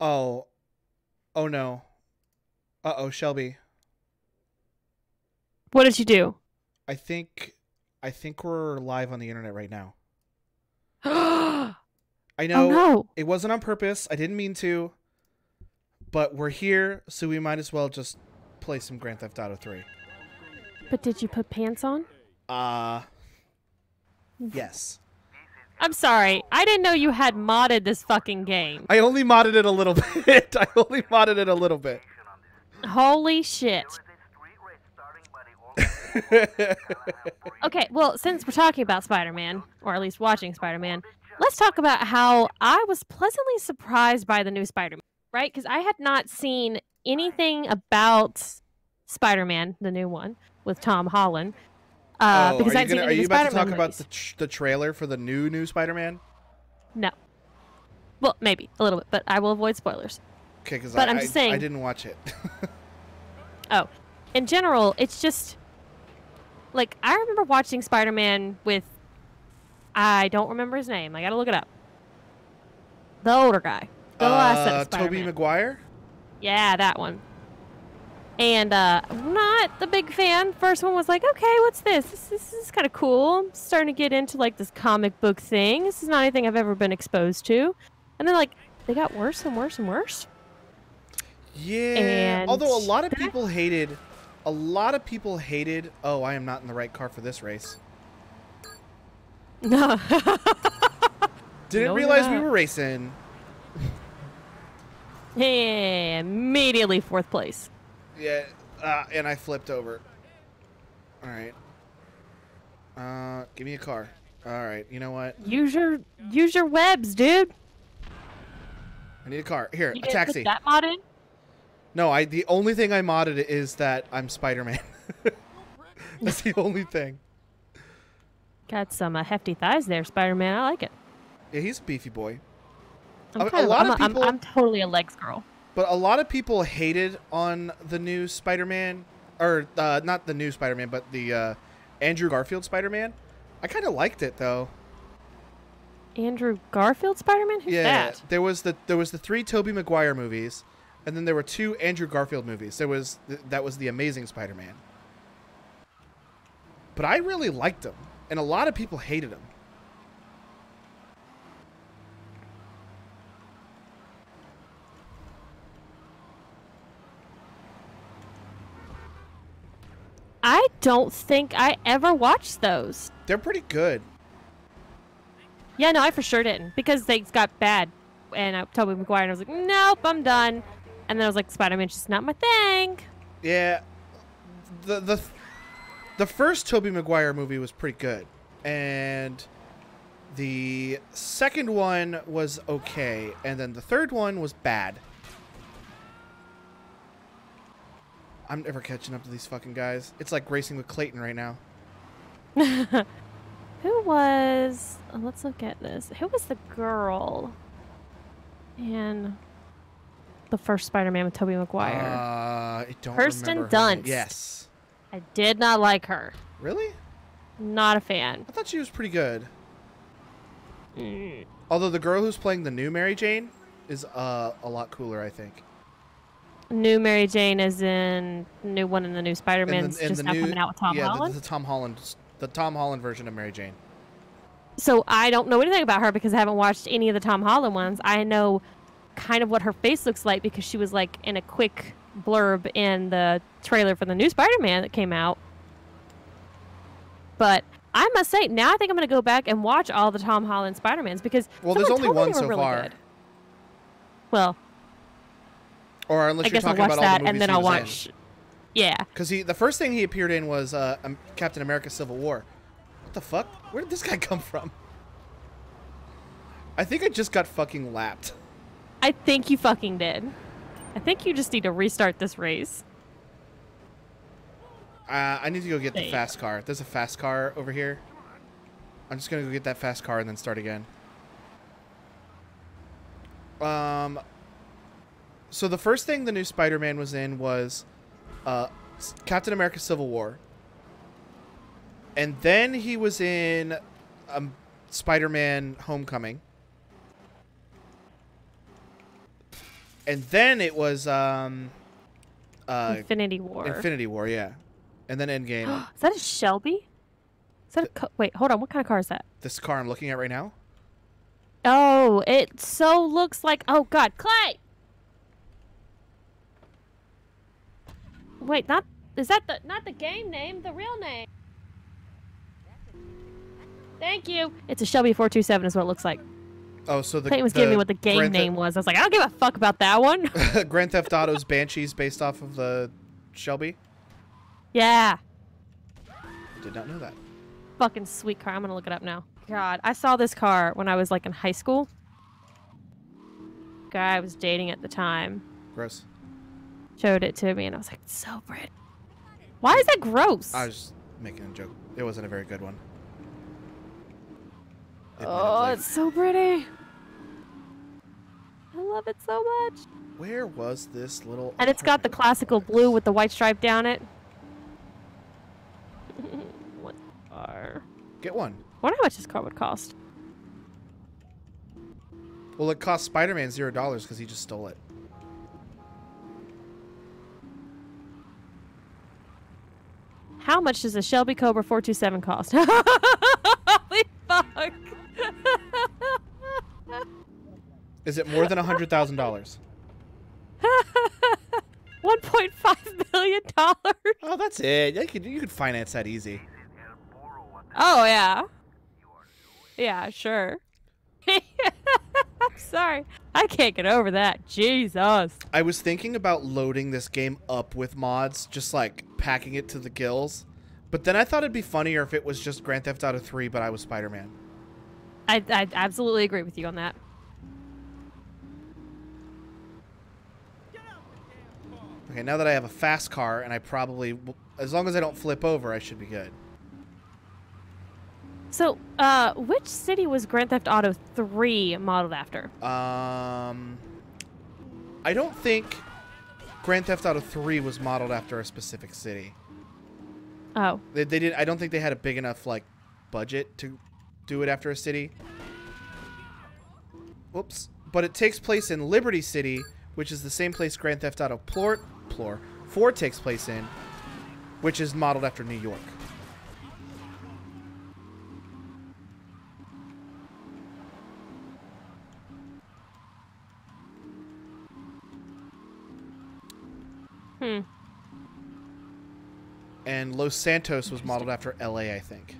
Oh. Oh no. Uh oh, Shelby. What did you do? I think I think we're live on the internet right now. oh I know no. it wasn't on purpose. I didn't mean to. But we're here, so we might as well just play some Grand Theft Auto 3. But did you put pants on? Uh Yes. I'm sorry. I didn't know you had modded this fucking game. I only modded it a little bit. I only modded it a little bit. Holy shit. Okay, well, since we're talking about Spider Man, or at least watching Spider Man, let's talk about how I was pleasantly surprised by the new Spider Man, right? Because I had not seen anything about Spider Man, the new one, with Tom Holland. Uh, oh, because are you, gonna, are you about to Spider-Man talk about the, tr- the trailer for the new new Spider-Man? No. Well, maybe a little bit, but I will avoid spoilers. Okay, because I, I'm I- just saying- I didn't watch it. Oh, in general, it's just like I remember watching Spider Man with I don't remember his name. I gotta look it up. The older guy. The last uh, of Tobey Spider-Man. Maguire. Yeah, that one. And uh not the big fan. First one was like, okay, what's this? This, this is kind of cool. I'm starting to get into like this comic book thing. This is not anything I've ever been exposed to. And then like they got worse and worse and worse. Yeah. And Although a lot of people hated, a lot of people hated. Oh, I am not in the right car for this race. No. Didn't No, realize we were racing. yeah, immediately fourth place. Yeah, uh, and I flipped over. All right. Uh, give me a car. All right. You know what? Use your use your webs, dude. I need a car. Here, You a taxi. Put that mod in? No, I. The only thing I modded is that I'm Spider-Man. That's the only thing. Got some uh, hefty thighs there, Spider-Man. I like it. Yeah, he's a beefy boy. I'm A- a kind lot I'm of I'm- people- I'm, totally a legs girl. But a lot of people hated on the new Spider-Man, or uh, not the new Spider-Man, but the uh, Andrew Garfield Spider-Man. I kind of liked it though. Andrew Garfield Spider-Man? Who's yeah, that? there was the there was the three Tobey Maguire movies, and then there were two Andrew Garfield movies. There was th- that was the Amazing Spider-Man. But I really liked him, and a lot of people hated him. I don't think I ever watched those. They're pretty good. Yeah, no, I for sure didn't because they got bad. And I Tobey Maguire, and I was like, nope, I'm done. And then I was like, Spider-Man's just not my thing. Yeah, the the the first Tobey Maguire movie was pretty good, and the second one was okay, and then the third one was bad. I'm never catching up to these fucking guys. It's like racing with Clayton right now. Who was? oh, let's look at this. Who was the girl? in the first Spider-Man with Tobey Maguire. Uh, I don't Kirsten remember her name. Dunst. Yes. I did not like her. Really? Not a fan. I thought she was pretty good. Mm. Although the girl who's playing the new Mary Jane is uh, a lot cooler, I think. New Mary Jane is in new one in the new Spider-Man's and just now coming out with Tom yeah, the- Holland. The, Tom Holland, the Tom Holland version of Mary Jane. So I don't know anything about her because I haven't watched any of the Tom Holland ones. I know kind of what her face looks like because she was like in a quick blurb in the trailer for the new Spider-Man that came out. But I must say, now I think I'm going to go back and watch all the Tom Holland Spider-Mans because Well, there's only one so really far. good. Well, Or unless I you're guess I'll talking watch about all that the movies and then he I'll was in. watch. Yeah, Because he, the first thing he appeared in was uh, Captain America: Civil War. What the fuck? Where did this guy come from? I think I just got fucking lapped. I think you fucking did. I think you just need to restart this race. Uh, I need to go get the fast car. There's a fast car over here. I'm just gonna go get that fast car and then start again. Um. So the first thing the new Spider-Man was in was uh, Captain America: Civil War, and then he was in um, Spider-Man: Homecoming, and then it was um, uh, Infinity War. Infinity War, yeah, and then Endgame. is that a Shelby? Is that a co- wait? Hold on. What kind of car is that? this car I'm looking at right now. Oh, it so looks like. Oh God, Clay. Wait, not is that the not the game name? The real name. Thank you. It's a Shelby 427 is what it looks like. Oh, so the Clayton was the giving me what the game Grand name was. I was like, I don't give a fuck about that one. Grand Theft Auto's Banshees based off of the Shelby. yeah. Did not know that. Fucking sweet car. I'm gonna look it up now. God, I saw this car when I was like in high school. Guy I was dating at the time Gross. Showed it to me, and I was like, so pretty. Why is that gross? I was making a joke. It wasn't a very good one. Oh, Admittedly. it's so pretty. I love it so much. Where was this little? And it's got the classical blue with the white stripe down it. what car? Get one. wonder how much this car would cost. Well, it cost Spider-Man zero dollars because he just stole it. How much does a Shelby Cobra 427 cost? Holy fuck. Is it more than a hundred thousand dollars? $1.5 million. Oh, that's it. You could you could finance that easy. Oh, yeah. Yeah, sure. Sorry. I can't get over that. Jesus. I was thinking about loading this game up with mods, just like packing it to the gills. But then I thought it'd be funnier if it was just Grand Theft Auto 3, but I was Spider-Man. I, I absolutely agree with you on that. Okay, now that I have a fast car, and I probably, as long as I don't flip over, I should be good. So, uh, which city was Grand Theft Auto 3 modeled after? Um, I don't think Grand Theft Auto 3 was modeled after a specific city. Oh, They, they did. I don't think they had a big enough like budget to do it after a city. Whoops. But it takes place in Liberty City, which is the same place Grand Theft Auto Plor, Plor 4 takes place in, which is modeled after New York. Hmm. And Los Santos was modeled after LA, I think.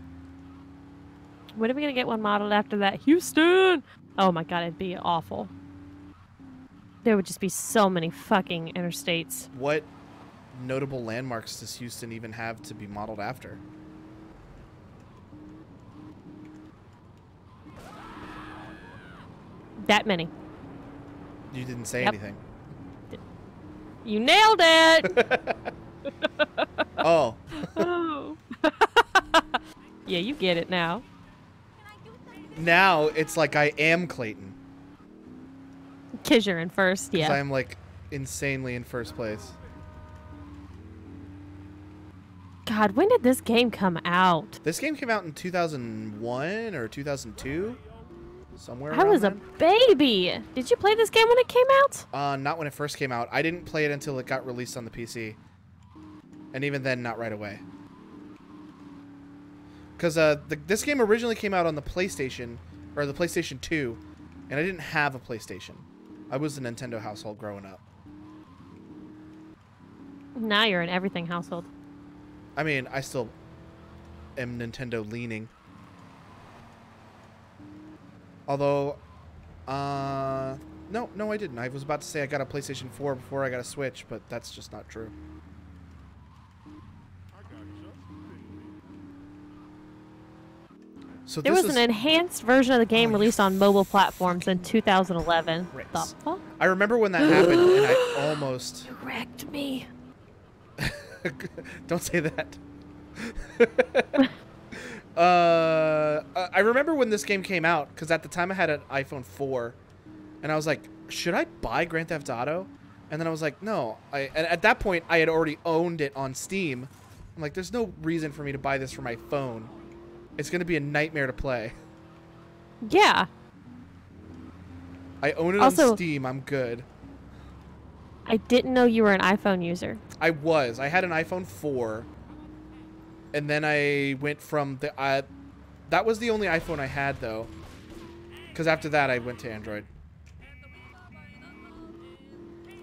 When are we gonna get one modeled after that? Houston! Oh my god, it'd be awful. There would just be so many fucking interstates. What notable landmarks does Houston even have to be modeled after? That many. You didn't say Yep. anything. You nailed it! Oh, oh. yeah, you get it now. now it's like I am Clayton. Cause you're in first, yeah. I'm like insanely in first place. God, when did this game come out? This game came out in 2001 or 2002, somewhere. I was a baby. Did you play this game when it came out? Uh, not when it first came out. I didn't play it until it got released on the PC, and even then, not right away. Because uh, the, this game originally came out on the PlayStation or the PlayStation 2, and I didn't have a PlayStation. I was a Nintendo household growing up. Now you're in everything household. I mean, I still am Nintendo leaning. Although, uh, no, no, I didn't. I was about to say I got a PlayStation 4 before I got a Switch, but that's just not true. So There was is, an enhanced version of the game Oh, released on mobile platforms in 2011. The Pricks. I remember when that happened, and I almost You wrecked me. Don't say that. uh, I remember when this game came out because at the time I had an iPhone 4, and I was like, should I buy Grand Theft Auto? And then I was like, no. I and at that point I had already owned it on Steam. I'm like, there's no reason for me to buy this for my phone. It's gonna be a nightmare to play. Yeah. I own it Also- on Steam. I'm good. I didn't know you were an iPhone user. I was. I had an iPhone 4. And then I went from the uh, that was the only iPhone I had though. Cuz after that I went to Android.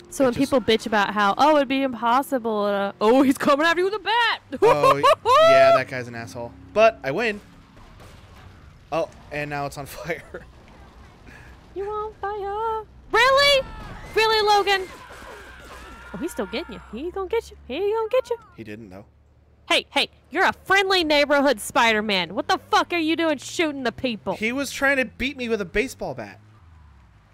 So It when just- people bitch about how oh it'd be impossible, uh, oh he's coming after you with a bat. Oh, yeah, that guy's an asshole. But I win. Oh, and now it's on fire. You on fire? Really? Really, Logan? Oh, he's still getting you. He gonna get you. He gonna get you. he didn't though. Hey, hey, you're a friendly neighborhood Spider-Man. What the fuck are you doing shooting the people? He was trying to beat me with a baseball bat.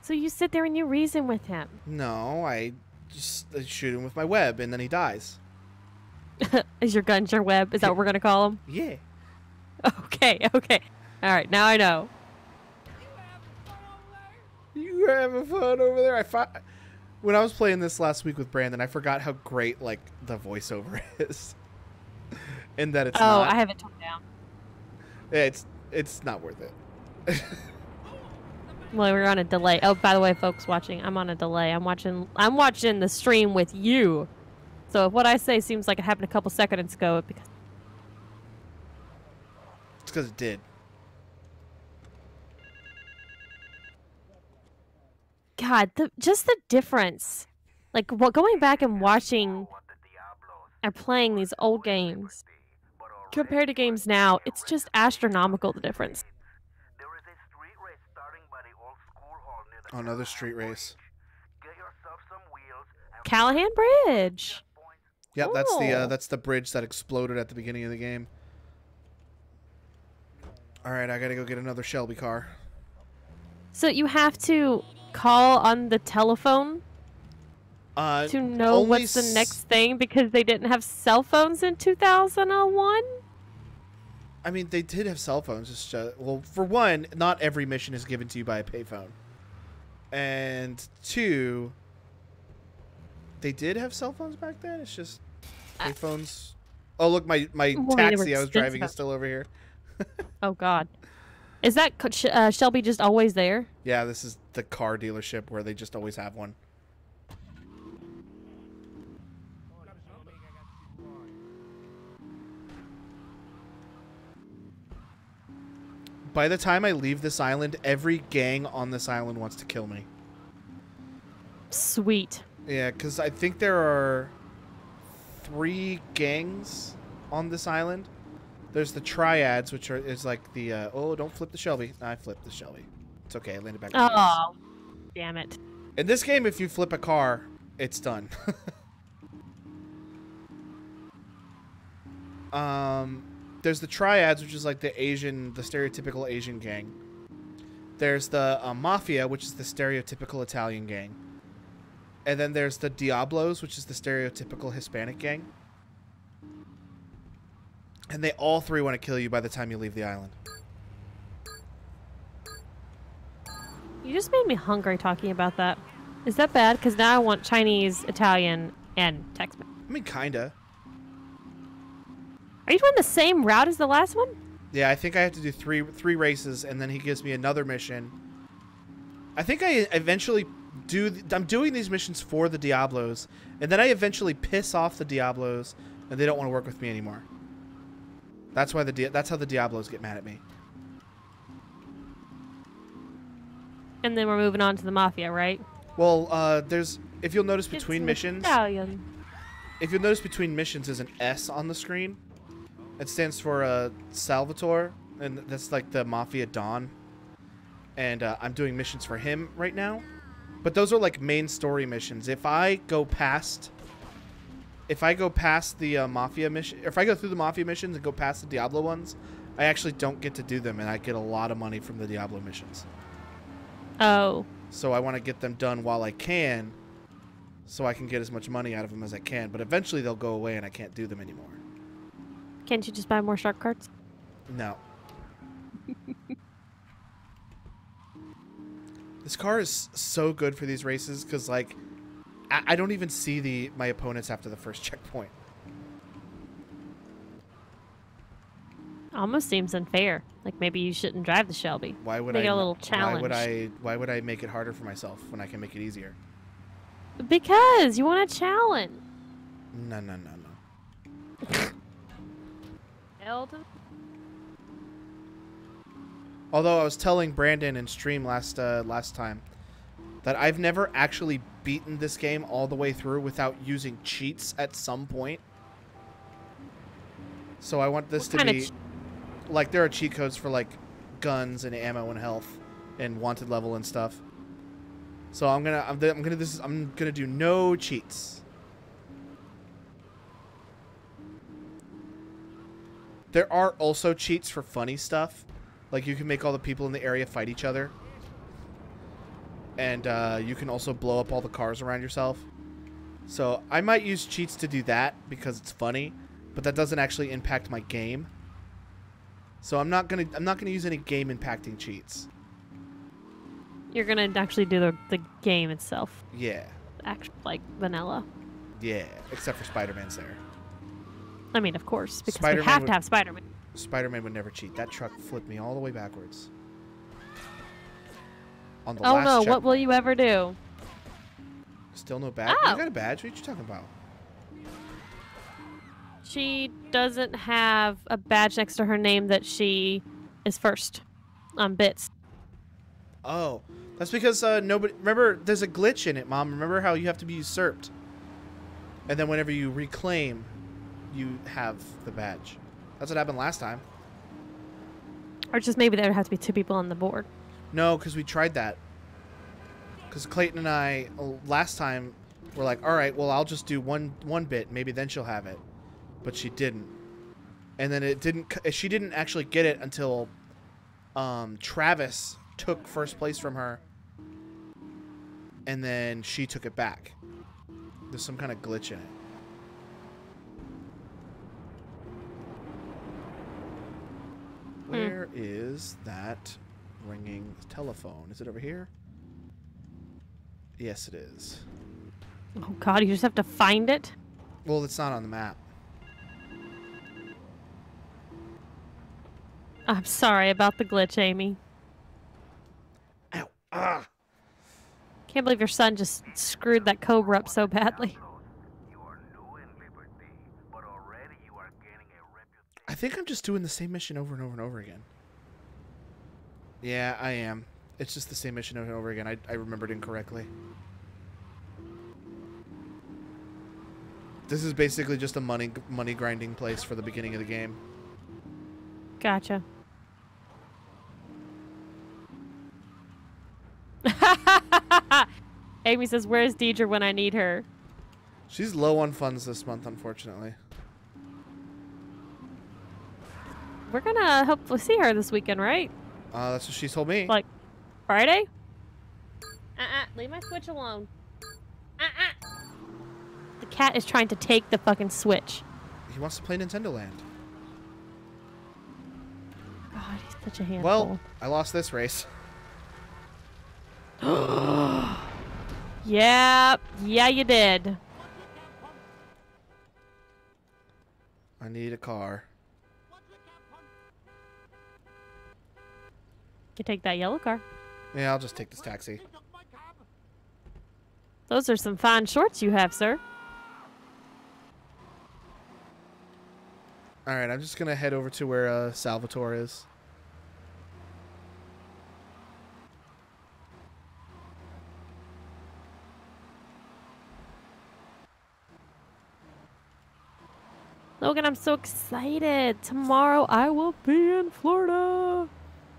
So you sit there and you reason with him. No, I just I shoot him with my web and then he dies. Is your gun your web? Is that what we're gonna call him? Yeah. Okay, okay. All right, now I know. You were having fun over there. I fi- when I was playing this last week with Brandon, I forgot how great like the voiceover is, and that it's oh, not. I have it turned down. It's it's not worth it. Well, we're on a delay. Oh, by the way, folks watching, I'm on a delay. I'm watching. I'm watching the stream with you. So if what I say seems like it happened a couple seconds ago, it because it's because it did. God, the, just the difference. Like what going back and watching and playing these old games compared to games now, it's just astronomical the difference. Another street race. Callahan Bridge. Yep, that's the uh, that's the bridge that exploded at the beginning of the game. All right, I gotta go get another Shelby car. So you have to call on the telephone Uh, to know what's the next thing because they didn't have cell phones in 2001. I mean, they did have cell phones. It's just well, for one, not every mission is given to you by a payphone, and two, they did have cell phones back then. It's just payphones. Oh, look, my my Well, taxi I was driving is still over here. Oh God, is that uh, Shelby just always there? Yeah, this is the car dealership where they just always have one. By the time I leave this island, every gang on this island wants to kill me. Sweet. Yeah, because I think there are three gangs on this island. There's the triads, which are is like the uh, oh, don't flip the Shelby. I flipped the Shelby. It's okay. I landed back. on the base. Oh, damn it. In this game, if you flip a car, it's done. um, there's the triads, which is like the Asian, the stereotypical Asian gang. There's the uh, mafia, which is the stereotypical Italian gang. And then there's the Diablos, which is the stereotypical Hispanic gang. And they all three want to kill you by the time you leave the island. You just made me hungry talking about that. Is that bad? Because now I want Chinese, Italian, and Tex-Mex. I mean, kinda. Are you doing the same route as the last one? Yeah, I think I have to do three three races, and then he gives me another mission. I think I eventually do. I'm doing these missions for the Diablos, and then I eventually piss off the Diablos, and they don't want to work with me anymore. That's why the Di- that's how the Diablos get mad at me. And then we're moving on to the mafia, right? Well, uh, there's if you'll notice between missions, Italian. if you'll notice between missions there's an S on the screen. It stands for uh, Salvatore, and that's like the Mafia Don. And uh, I'm doing missions for him right now. But those are like main story missions. If I go past, if I go past the uh, Mafia mission, if I go through the Mafia missions and go past the Diablo ones, I actually don't get to do them, and I get a lot of money from the Diablo missions. Oh, So I want to get them done while I can, so I can get as much money out of them as I can. But eventually they'll go away, and I can't do them anymore. Can't you just buy more shark cards? No. this car is so good for these races because, like, I, I don't even see the my opponents after the first checkpoint. Almost seems unfair. Like maybe you shouldn't drive the Shelby. Why would Make I? it a little Why would challenge. I? Why would I make it harder for myself when I can make it easier? Because you want a challenge. No, no, no, no. To- Although I was telling Brandon in stream last uh, last time that I've never actually beaten this game all the way through without using cheats at some point. So I want this What to be like there are cheat codes for like guns and ammo and health and wanted level and stuff. So I'm gonna I'm, I'm gonna this is, I'm gonna do no cheats. There are also cheats for funny stuff, like you can make all the people in the area fight each other, and uh, you can also blow up all the cars around yourself. So I might use cheats to do that because it's funny, but that doesn't actually impact my game. So I'm not gonna I'm not gonna use any game impacting cheats. You're gonna actually do the, the game itself, Yeah, act like vanilla. yeah. Except for Spider Man's there. I mean, of course, because Spider-Man we have would- to have Spider-Man. Spider Man would never cheat. That truck flipped me all the way backwards. On the Oh last no! What will you ever do? Still no badge. Oh. You got a badge? What are you talking about? She doesn't have a badge next to her name that she is first on bits. Oh, that's because uh, nobody. Remember, there's a glitch in it, Mom. Remember how you have to be usurped, and then whenever you reclaim, you have the badge. That's what happened last time. Or just maybe there would have to be two people on the board. No, because we tried that. Because Clayton and I uh, last time were like, all right, well, I'll just do one one bit. Maybe then she'll have it, but she didn't. And then it didn't. She didn't actually get it until um, Travis took first place from her, and then she took it back. There's some kind of glitch in it. Where is that ringing telephone? Is it over here? Yes, it is. Oh god, you just have to find it? Well, it's not on the map. I'm sorry about the glitch, Amy. Ow! Ah! Can't believe your son just screwed that Cobra up so badly. You are new in Liberty, but already you are gaining a reputation. I think I'm just doing the same mission over and over and over again. Yeah, I am. It's just the same mission over and over again. I, I remembered incorrectly. This is basically just a money money grinding place for the beginning of the game. Gotcha. Amy says, Where's Deidre when I need her? She's low on funds this month, unfortunately. We're gonna hopefully see her this weekend, right? Uh, that's what she told me. Like Friday? Uh-uh, leave my Switch alone. Uh-uh. The cat is trying to take the fucking Switch. He wants to play Nintendo Land. God, he's such a handful. Well, I lost this race. yeah, yeah, you did. I need a car. You take that yellow car. Yeah, I'll just take this taxi. Those are some fine shorts you have, sir. All right, I'm just gonna head over to where uh, Salvatore is. Logan, I'm so excited. Tomorrow I will be in Florida.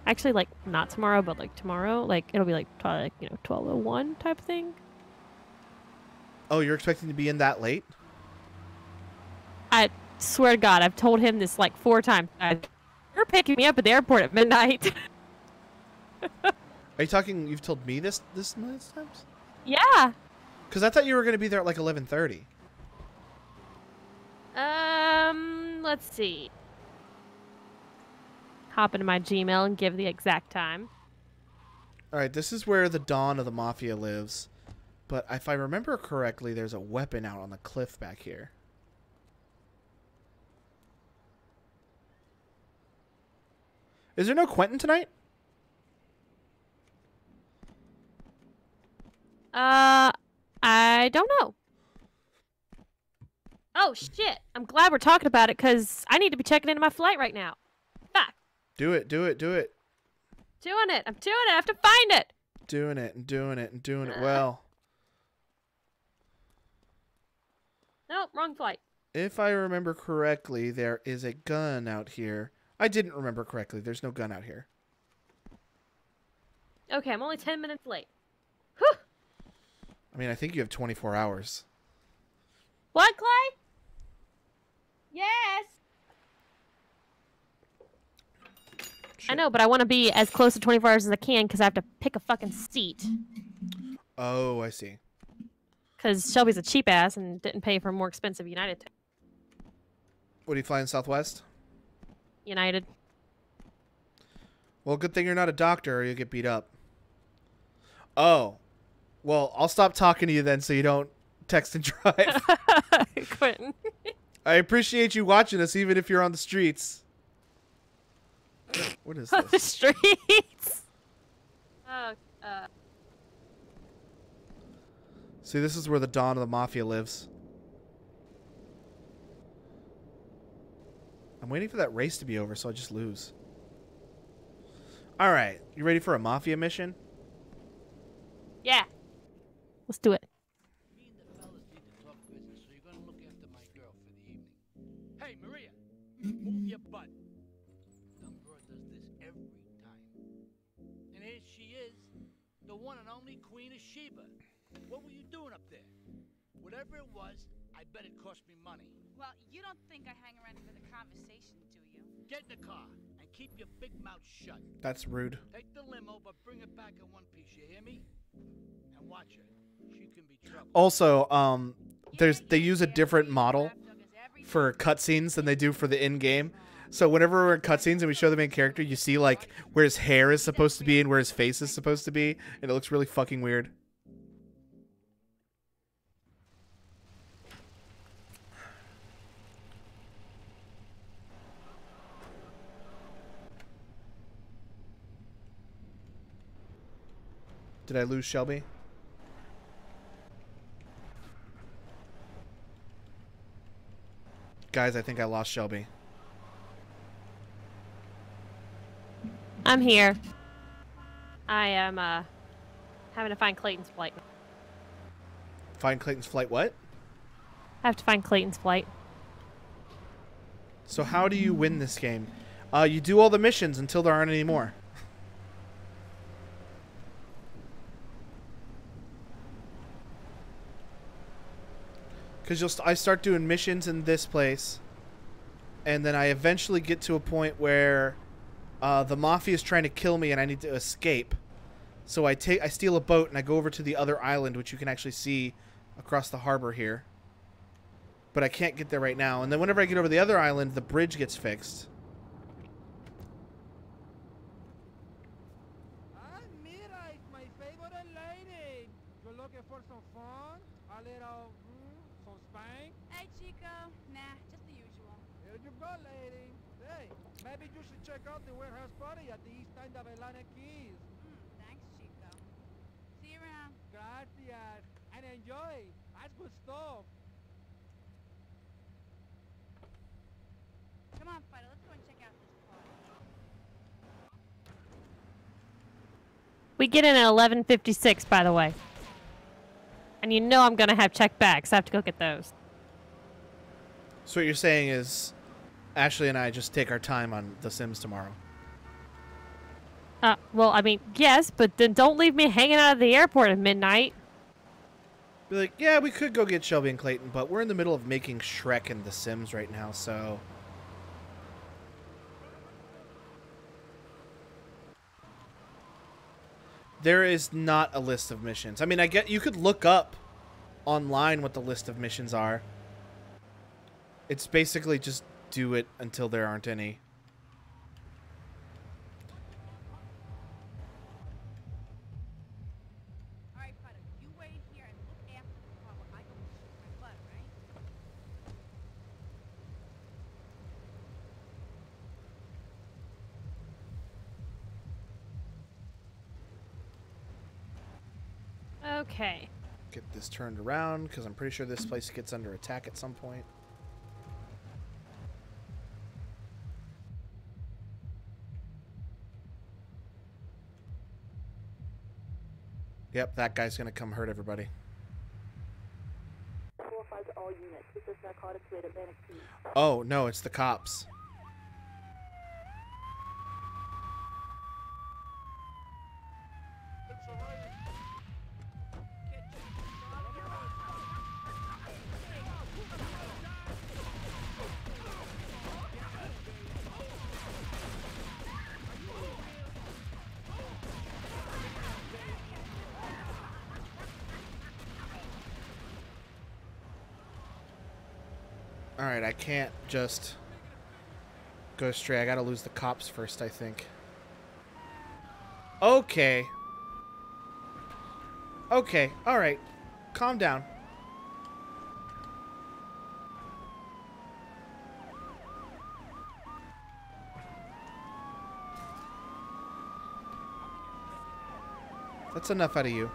Actually, like not tomorrow, but like tomorrow, like it'll be like, tw- like you know, twelve oh one type thing. Oh, you're expecting to be in that late? I swear to God, I've told him this like four times. You're picking me up at the airport at midnight. Are you talking? You've told me this this many times? yeah. Because I thought you were gonna be there at like 11:30. Um, let's see. Hop into my Gmail and give the exact time. All right, this is where the Don of the Mafia lives. But if I remember correctly, there's a weapon out on the cliff back here. Is there no Quentin tonight? Uh, I don't know. Oh shit! I'm glad we're talking about it because I need to be checking into my flight right now. Do it, do it, do it. Doing it. I'm doing it. I have to find it. Doing it and doing it and doing it well. Nope, wrong flight. If I remember correctly, there is a gun out here. I didn't remember correctly. There's no gun out here. Okay, I'm only ten minutes late. Whew. I mean, I think you have 24 hours. What, Clay? Yes. I know, but I want to be as close to 24 hours as I can because I have to pick a fucking seat. Oh, I see. Because Shelby's a cheap ass and didn't pay for more expensive United. What are you flying Southwest? United. Well, good thing you're not a doctor or you'll get beat up. Oh. Well, I'll stop talking to you then so you don't text and drive. Quentin. I appreciate you watching us even if you're on the streets. What is On the this? streets. Oh, uh, See, this is where the don of the mafia lives. I'm waiting for that race to be over so I just lose. All right, you ready for a mafia mission? yeah. Let's do it. Me and the fellas need to talk business, so you're gonna look after my girl for the evening. Hey, Maria, move your butt. Whatever it was, I bet it cost me money. Well, you don't think I hang around for the conversation, do you? Get in the car and keep your big mouth shut. That's rude. Take the limo, but bring it back in one piece. You hear me? And watch her. She can be trouble. Also, um, there's they use a different model lapdoggers every for cutscenes than they do for the in-game. So whenever we're in cutscenes and we show the main character, you see like where his hair is supposed to be and where his face is supposed to be, and it looks really fucking weird. Did I lose Shelby? Guys, I think I lost Shelby. I'm here. I am, uh, having to find Clayton's flight. Find Clayton's flight what? I have to find Clayton's flight. So how do you win this game? Uh, you do all the missions until there aren't any more. Because you'll st- I start doing missions in this place, and then I eventually get to a point where uh, the mafia is trying to kill me, and I need to escape. So I take I steal a boat and I go over to the other island, which you can actually see across the harbor here. But I can't get there right now. And then whenever I get over the other island, the bridge gets fixed. Ah, mira, it's my favorite lady. You're looking for some fun? A little, mm, some spank? Hey, Chico. Nah, just the usual. Here you go, lady. Hey, maybe you should check out the warehouse party at the East End of Atlantic Quays. Mm, thanks, Chico. See you around. Gracias. And enjoy. That's good stuff. Come on, Fido. Let's go and check out this party. We get in at 11:56, by the way. And you know I'm gonna have check bags. I have to go get those. So what you're saying is, Ashley and I just take our time on The Sims tomorrow. Uh, well, I mean, yes, but then don't leave me hanging out at the airport at midnight. Be like, yeah, we could go get Shelby and Clayton, but we're in the middle of making Shrek and The Sims right now, so. There is not a list of missions. I mean, I get you could look up online what the list of missions are. It's basically just do it until there aren't any. Turned around because I'm pretty sure this place gets under attack at some point. Yep, that guy's gonna come hurt everybody. Oh no, it's the cops. Alright, I can't just go straight. I gotta lose the cops first, I think. Okay. Okay, alright. Calm down. That's enough out of you.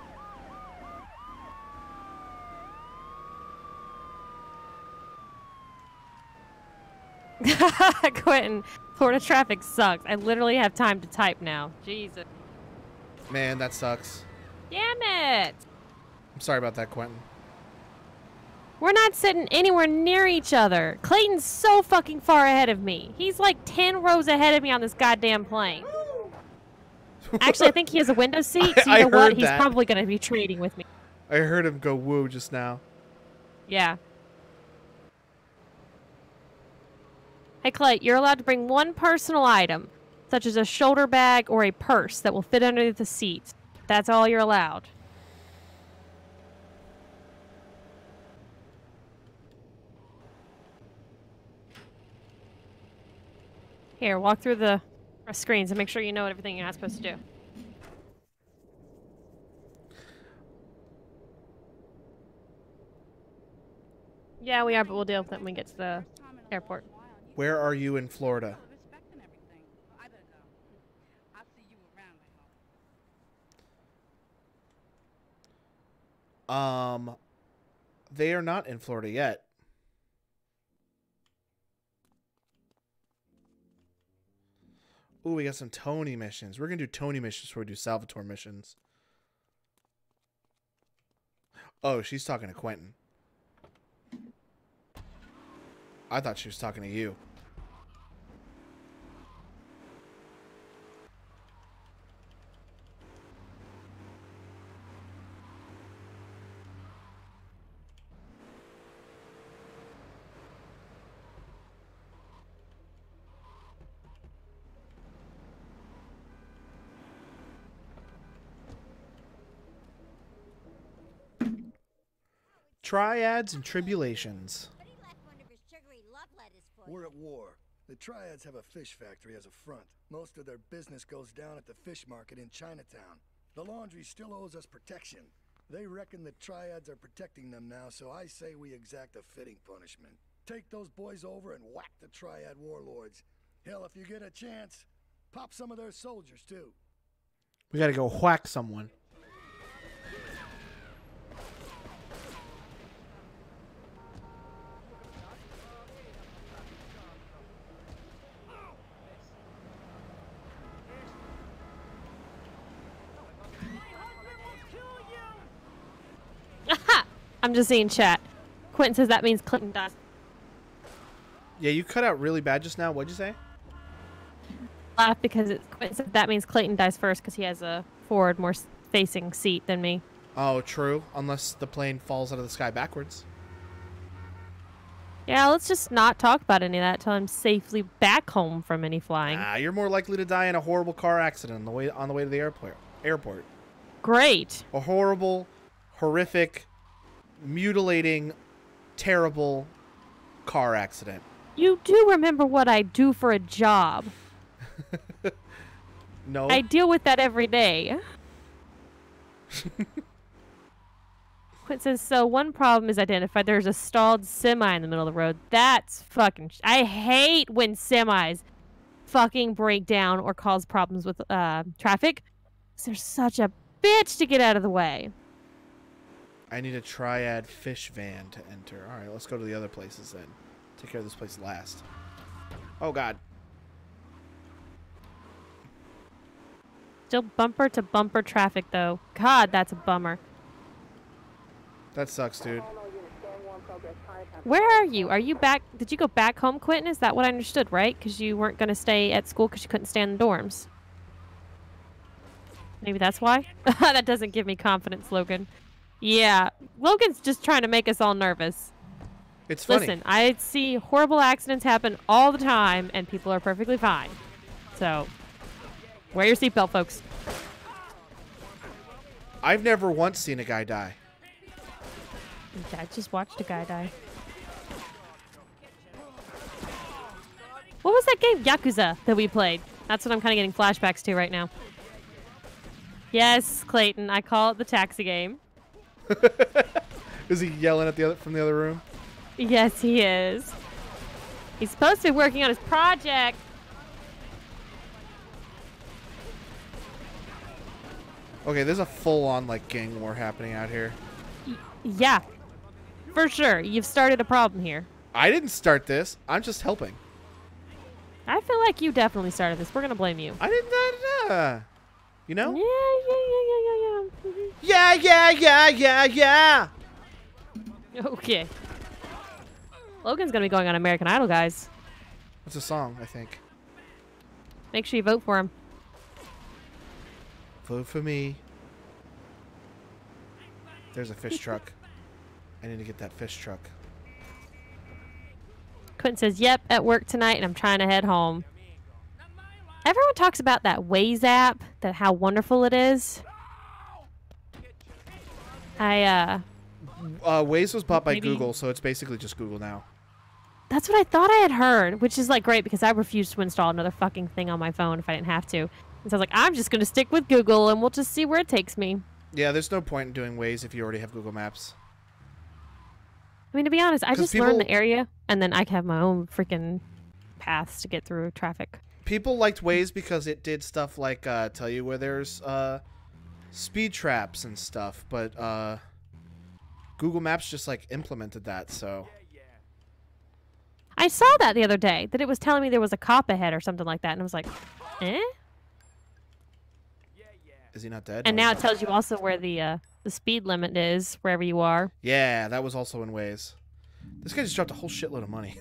Quentin, Florida traffic sucks. I literally have time to type now. Jesus. Man, that sucks. Damn it! I'm sorry about that, Quentin. We're not sitting anywhere near each other. Clayton's so fucking far ahead of me. He's like 10 rows ahead of me on this goddamn plane. Actually, I think he has a window seat, so you know what? heard He's probably going to be trading with me. I heard him go woo just now. Yeah. Hey, Clay, you're allowed to bring one personal item, such as a shoulder bag or a purse that will fit under the seat. That's all you're allowed. Here, walk through the screens and make sure you know everything you're not supposed to do. Yeah, we are, but we'll deal with it when we get to the airport. Where are you in Florida? Respecting everything. I better go. I'll see you around, I hope. Um, they are not in Florida yet. Ooh, we got some Tony missions. We're gonna do Tony missions before we do Salvatore missions. Oh, she's talking to Quentin. I thought she was talking to you. Triads and tribulations. But he left one of his sugary love letters for We're at war. The Triads have a fish factory as a front. Most of their business goes down at the fish market in Chinatown. The laundry still owes us protection. They reckon the Triads are protecting them now, so I say we exact a fitting punishment. Take those boys over and whack the Triad warlords. Hell, if you get a chance, pop some of their soldiers too. We gotta go whack someone. I'm just seeing chat. Quentin says that means Clinton dies. Yeah, you cut out really bad just now. What'd you say? Laugh because it's Quentin said that means Clayton dies first because he has a forward, more facing seat than me. Oh, true. Unless the plane falls out of the sky backwards. Yeah, let's just not talk about any of that till I'm safely back home from any flying. Ah, you're more likely to die in a horrible car accident on the way on the way to the airport. Airport. Great. A horrible, horrific, mutilating, terrible car accident. You do remember what I do for a job. No. I deal with that every day. Quint says, so one problem is identified. There's a stalled semi in the middle of the road. That's fucking. Sh- I hate when semis fucking break down or cause problems with uh, traffic. They're such a bitch to get out of the way. I need a triad fish van to enter. All right, let's go to the other places then. Take care of this place last. Oh God. Still bumper to bumper traffic though. God, that's a bummer. That sucks, dude. Where are you? Are you back? Did you go back home, Quentin? Is that what I understood, right? Because you weren't going to stay at school because you couldn't stand the dorms. Maybe that's why? that doesn't give me confidence, Logan. Yeah, Logan's just trying to make us all nervous. It's funny. Listen, I see horrible accidents happen all the time, and people are perfectly fine. So, wear your seatbelt, folks. I've never once seen a guy die. I just watched a guy die. What was that game, Yakuza, that we played? That's what I'm kind of getting flashbacks to right now. Yes, Clayton, I call it the taxi game. Is he yelling at the other from the other room? Yes, he is. He's supposed to be working on his project. Okay, there's a full-on like gang war happening out here. Yeah, for sure. You've started a problem here. I didn't start this. I'm just helping. I feel like you definitely started this. We're gonna blame you. I didn't. Uh, you know? Yeah, yeah, yeah, yeah, yeah. Yeah, yeah, yeah, yeah. Okay. Logan's gonna be going on American Idol, guys. That's a song, I think. Make sure you vote for him. Vote for me. There's a fish truck. I need to get that fish truck. Quentin says, "Yep, at work tonight, and I'm trying to head home." Everyone talks about that Waze app, that how wonderful it is. I uh, Uh, Waze was bought by Maybe- Google, so it's basically just Google now. that's what I thought I had heard, which is like great because I refuse to install another fucking thing on my phone if I didn't have to. And so I was like, I'm just gonna stick with Google, and we'll just see where it takes me. Yeah, there's no point in doing Waze if you already have Google Maps. I mean, to be honest, I just learn the area, and then I can have my own freaking paths to get through traffic. People liked Waze because it did stuff like uh, tell you where there's uh, speed traps and stuff, but uh, Google Maps just like implemented that. So I saw that the other day that it was telling me there was a cop ahead or something like that, and I was like, eh. Yeah, yeah. Is he not dead? And No, now it tells you also where the uh, the speed limit is wherever you are. Yeah, that was also in Waze. This guy just dropped a whole shitload of money.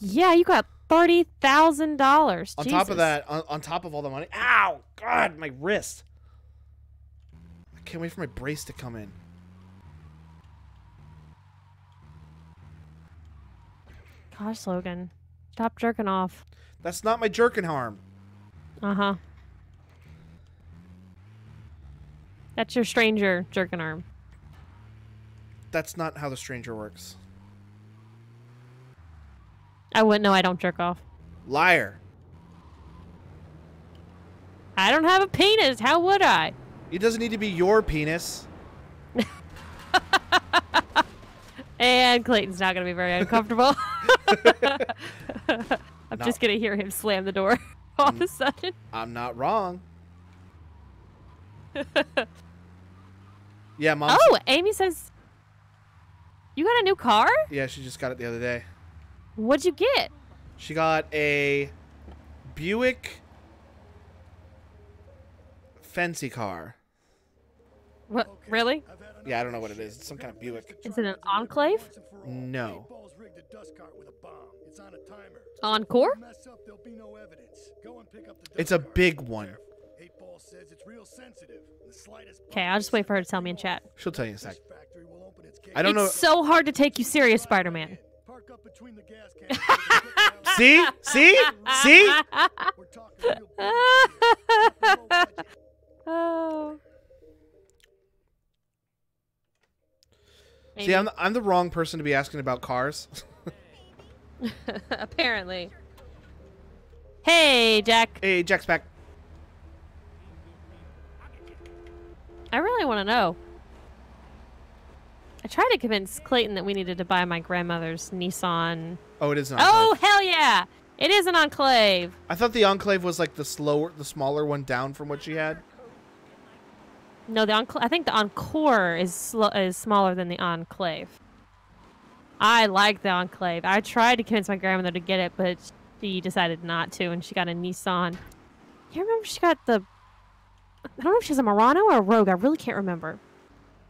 Yeah, you got thirty thousand dollars. on top of that, on, on top of all the money. Ow! God, my wrist. I can't wait for my brace to come in. gosh, Logan, stop jerking off. That's not my jerking arm. Uh huh. That's your stranger jerking arm. That's not how the stranger works. I wouldn't know. I don't jerk off. Liar. I don't have a penis. How would I? It doesn't need to be your penis. And Clayton's not going to be very uncomfortable. I'm No. just going to hear him slam the door all of a mm. sudden. I'm not wrong. yeah, mom. Oh, Amy says, You got a new car? Yeah, she just got it the other day. What'd you get? She got a Buick fancy car. What? Really? Yeah, I don't know what it is. It's some kind of Buick. Is it an Enclave? No. Balls rigged a dust cart with a bomb. It's on a timer. Encore? Mess up, there'll be no evidence. Go and pick up the It's a big one. Says it's real sensitive. The slightest Okay, I'll just wait for her to tell me in chat. She'll tell you in a sec. fish factory will open its I don't it's know. It's so hard to take you serious, Spider Man. Park up between the gas cans. so they can put down- See? See? See? We're talking real business here. Low budget. oh. See, I'm I'm the wrong person to be asking about cars. Apparently. Hey, Jack. hey, Jack's back. I really want to know. I tried to convince Clayton that we needed to buy my grandmother's Nissan. Oh, it is an Oh, Enclave. hell yeah! It is an Enclave. I thought the Enclave was like the slower, the smaller one down from what she had. No, the enclave. I think the Encore is is smaller than the Enclave. I like the Enclave. I tried to convince my grandmother to get it, but she decided not to, and she got a Nissan. You remember she got the? I don't know if she's a Murano or a Rogue. I really can't remember.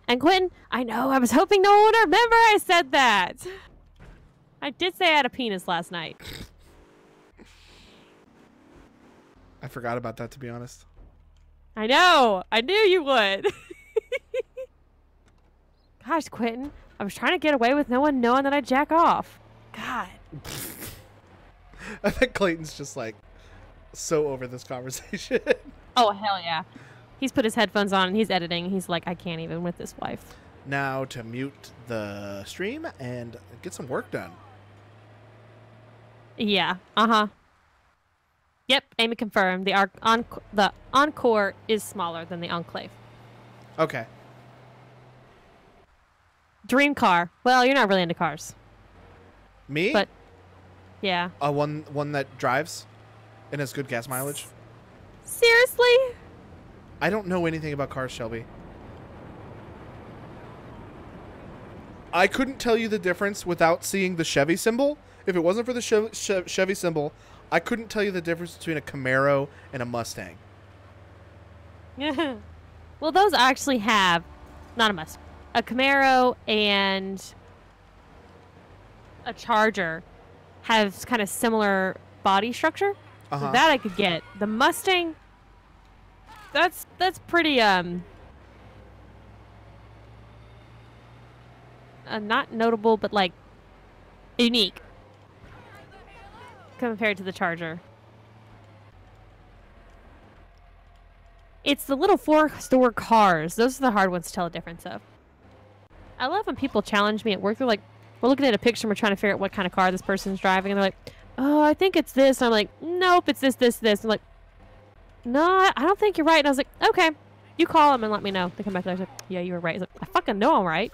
And Quentin, I know. I was hoping no one would remember I said that. I did say I had a penis last night. I forgot about that to be honest. I know. I knew you would. Gosh, Quentin, I was trying to get away with no one knowing that I jack off. God. I think Clayton's just like so over this conversation. Oh hell yeah. He's put his headphones on and he's editing. He's like, I can't even with this wife. now to mute the stream and get some work done. Yeah. Uh huh. Yep. Amy confirmed. The arc on the Encore is smaller than the Enclave. Okay. Dream car. Well, you're not really into cars, Me? but yeah. uh, one one that drives and has good gas mileage. Seriously? I don't know anything about cars, Shelby. I couldn't tell you the difference without seeing the Chevy symbol. If it wasn't for the Chev- Chev- Chevy symbol, I couldn't tell you the difference between a Camaro and a Mustang. Yeah. well, those actually have not a must, a Camaro and a Charger have kind of similar body structure. Uh-huh. that I could get. The Mustang, that's that's pretty um, uh, not notable, but like unique compared to the Charger. It's the little four-door cars. Those are the hard ones to tell the difference of. I love when people challenge me at work. They're like, we're looking at a picture and we're trying to figure out what kind of car this person's driving. And they're like, oh, I think it's this. And I'm like, nope, it's this, this, this. I'm like, no, I I don't think you're right. And I was like, okay, you call them and let me know. They come back. I was like, yeah, you were right. He's like, I fucking know I'm right.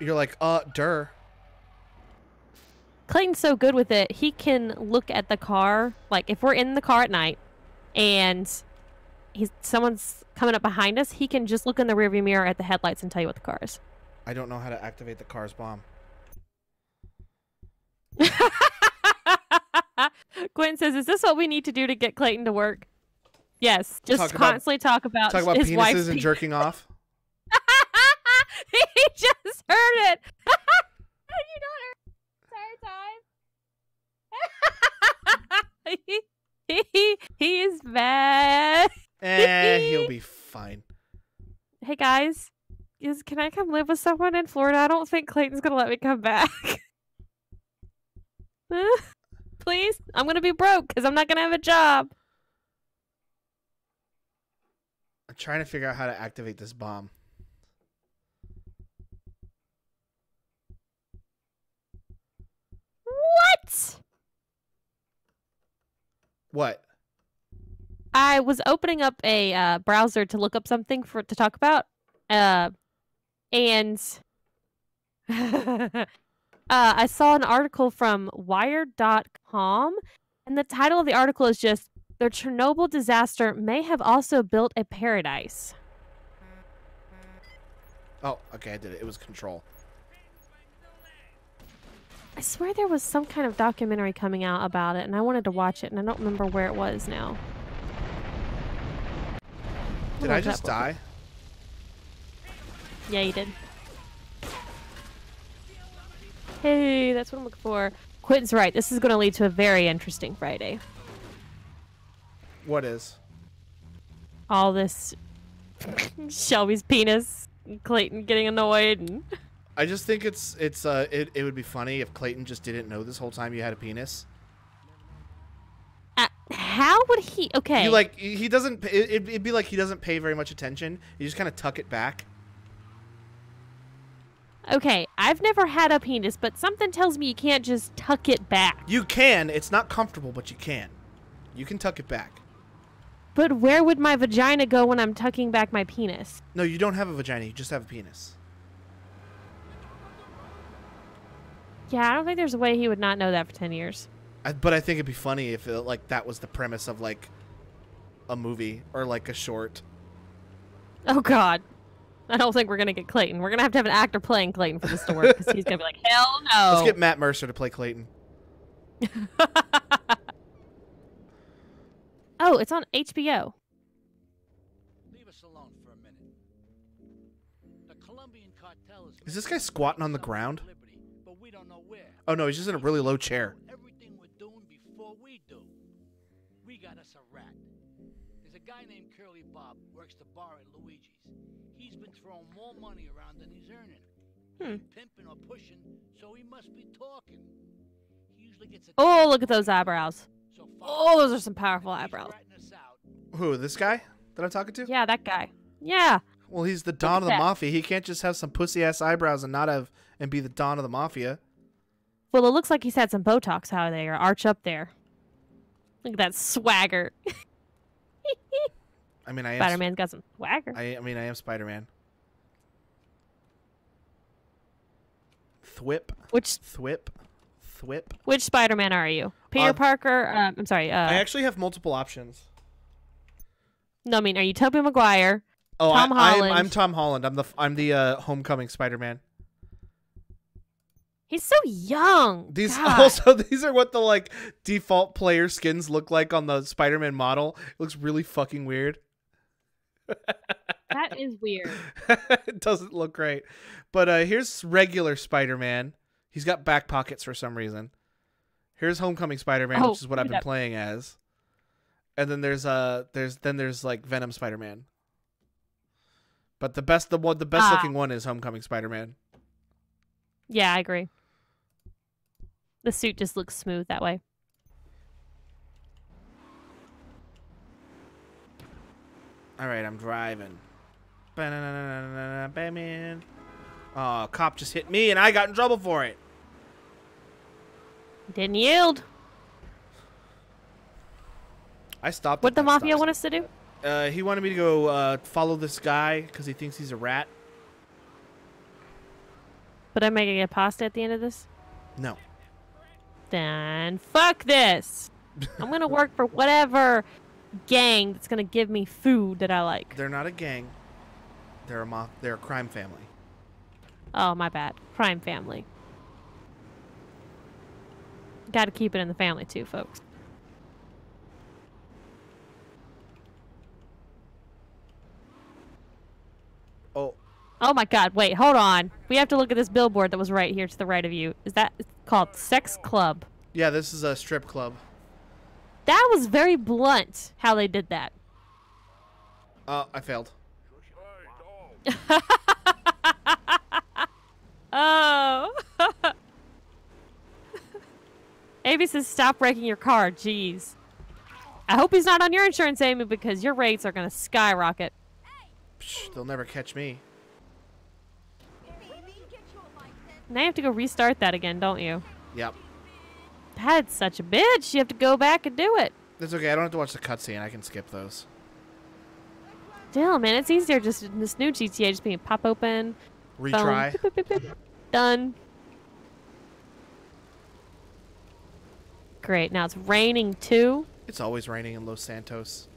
You're like, uh, der. Clayton's so good with it. He can look at the car, like if we're in the car at night and he's someone's coming up behind us, he can just look in the rearview mirror at the headlights and tell you what the car is. I don't know how to activate the car's bomb. Quentin says, "Is this what we need to do to get Clayton to work?" Yes, just Talk about- constantly talk about Talk about his penises and pe- jerking off. he just heard it. Have you not entire time? he, he, he is bad. Eh, he'll be fine. Hey guys, is can I come live with someone in Florida? I don't think Clayton's gonna let me come back. Please, I'm gonna be broke because I'm not gonna have a job. I'm trying to figure out how to activate this bomb. What? What? I was opening up a uh, browser to look up something for to talk about, uh, and uh, I saw an article from Wired.com, and the title of the article is just "The Chernobyl disaster may have also built a paradise." Oh, okay, I did it. It was control. I swear there was some kind of documentary coming out about it, and I wanted to watch it, and I don't remember where it was now. Did I'll I just die? Yeah, you did. Hey, that's what I'm looking for. Quentin's right. This is going to lead to a very interesting Friday. What is? All this Shelby's penis, Clayton getting annoyed, and I just think it's it's uh it, it would be funny if Clayton just didn't know this whole time you had a penis. uh, how would he? Okay, You like he doesn't. It, it'd, it'd be like he doesn't pay very much attention. You just kind of tuck it back. okay. I've never had a penis, but something tells me you can't just tuck it back. You can. It's not comfortable, but you can. You can tuck it back. But where would my vagina go when I'm tucking back my penis? No, you don't have a vagina. You just have a penis. Yeah, I don't think there's a way he would not know that for ten years. I, but I think it'd be funny if it, like that was the premise of like a movie or like a short. Oh God. I don't think we're gonna get Clayton. We're gonna have to have an actor playing Clayton for this to work because he's gonna be like, hell no. Let's get Matt Mercer to play Clayton. oh, it's on HBO. Leave us alone for a minute. The Colombian cartel is Is this guy squatting on the ground? Liberty, but we don't know where. Oh no, he's just in a really low chair. Everything we're doing before we do. We got us a rat. There's a guy named Curly Bob works the bar at Luigi's. He's been throwing more money around than he's earning. Hmm. pimping or pushing, so he must be talking. He usually gets a Oh, look at those eyebrows. So Oh, those are some powerful eyebrows. ratting us out. Who? This guy that I'm talking to? Yeah, that guy. Yeah. Well, he's the Don of the that. Mafia. He can't just have some pussy ass eyebrows and not have and be the Don of the Mafia. Well, it looks like he's had some Botox how they are arch up there. Look at that swagger. I mean, I am. Spider Man's got some swagger. I, I mean, I am Spider Man. Thwip, Which thwip, thwip. which Spider Man are you? Peter Uh, Parker? Uh, I'm sorry. Uh, I actually have multiple options. no, I mean, are you Tobey Maguire? Oh, Tom I, I'm, I'm Tom Holland. I'm the I'm the uh, Homecoming Spider Man. He's so young. These God. also these are what the like default player skins look like on the Spider Man model. It looks really fucking weird. that is weird. it doesn't look great. But uh here's regular Spider-Man. He's got back pockets for some reason. Here's Homecoming Spider-Man, Oh, which is what I've been that- playing as. And then there's uh there's then there's like Venom Spider-Man. But the best the one the best Ah. looking one is Homecoming Spider-Man. Yeah, I agree. The suit just looks smooth that way. All right, I'm driving. Batman. Oh, cop just hit me and I got in trouble for it. Didn't yield. I stopped. What the mafia want us to do? Uh, he wanted me to go uh, follow this guy because he thinks he's a rat. But am I gonna get pasta at the end of this? No. Then fuck this. I'm gonna work for whatever gang that's gonna give me food that I like. They're not a gang. They're a mob. They're a crime family. Oh, my bad. Crime family. Got to keep it in the family too, folks. Oh, Oh my god, wait, hold on. We have to look at this billboard that was right here to the right of you. Is that called Sex Club? yeah. This is a strip club. That was very blunt how they did that. Uh, I failed. Oh. Amy says, stop wrecking your car. Jeez. I hope he's not on your insurance, Amy, because your rates are going to skyrocket. Psh, they'll never catch me. Now you have to go restart that again, don't you? Yep. That's such a bitch. You have to go back and do it. That's okay. I don't have to watch the cutscene. I can skip those. Still, man, it's easier just in this new GTA, just being pop open, Retry. beep, beep, beep, beep, done. Great. Now it's raining too. It's always raining in Los Santos,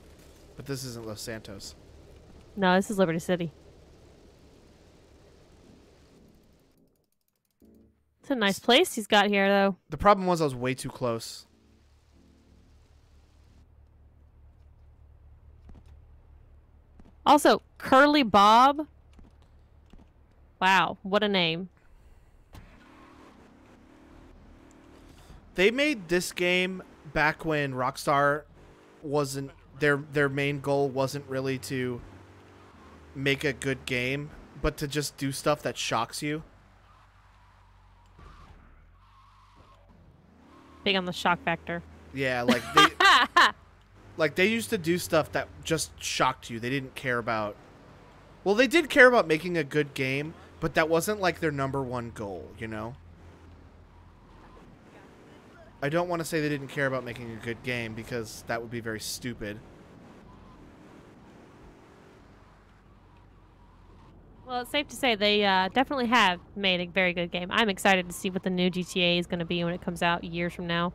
but this isn't Los Santos. No, this is Liberty City. It's a nice place he's got here, though. The problem was I was way too close. Also, Curly Bob. Wow, what a name. They made this game back when Rockstar wasn't their their main goal wasn't really to make a good game, but to just do stuff that shocks you. Big on the shock factor. Yeah, like they like they used to do stuff that just shocked you. They didn't care about Well, they did care about making a good game, but that wasn't like their number one goal, you know? I don't want to say they didn't care about making a good game because that would be very stupid. Well, it's safe to say they uh, definitely have made a very good game. I'm excited to see what the new GTA is going to be when it comes out years from now.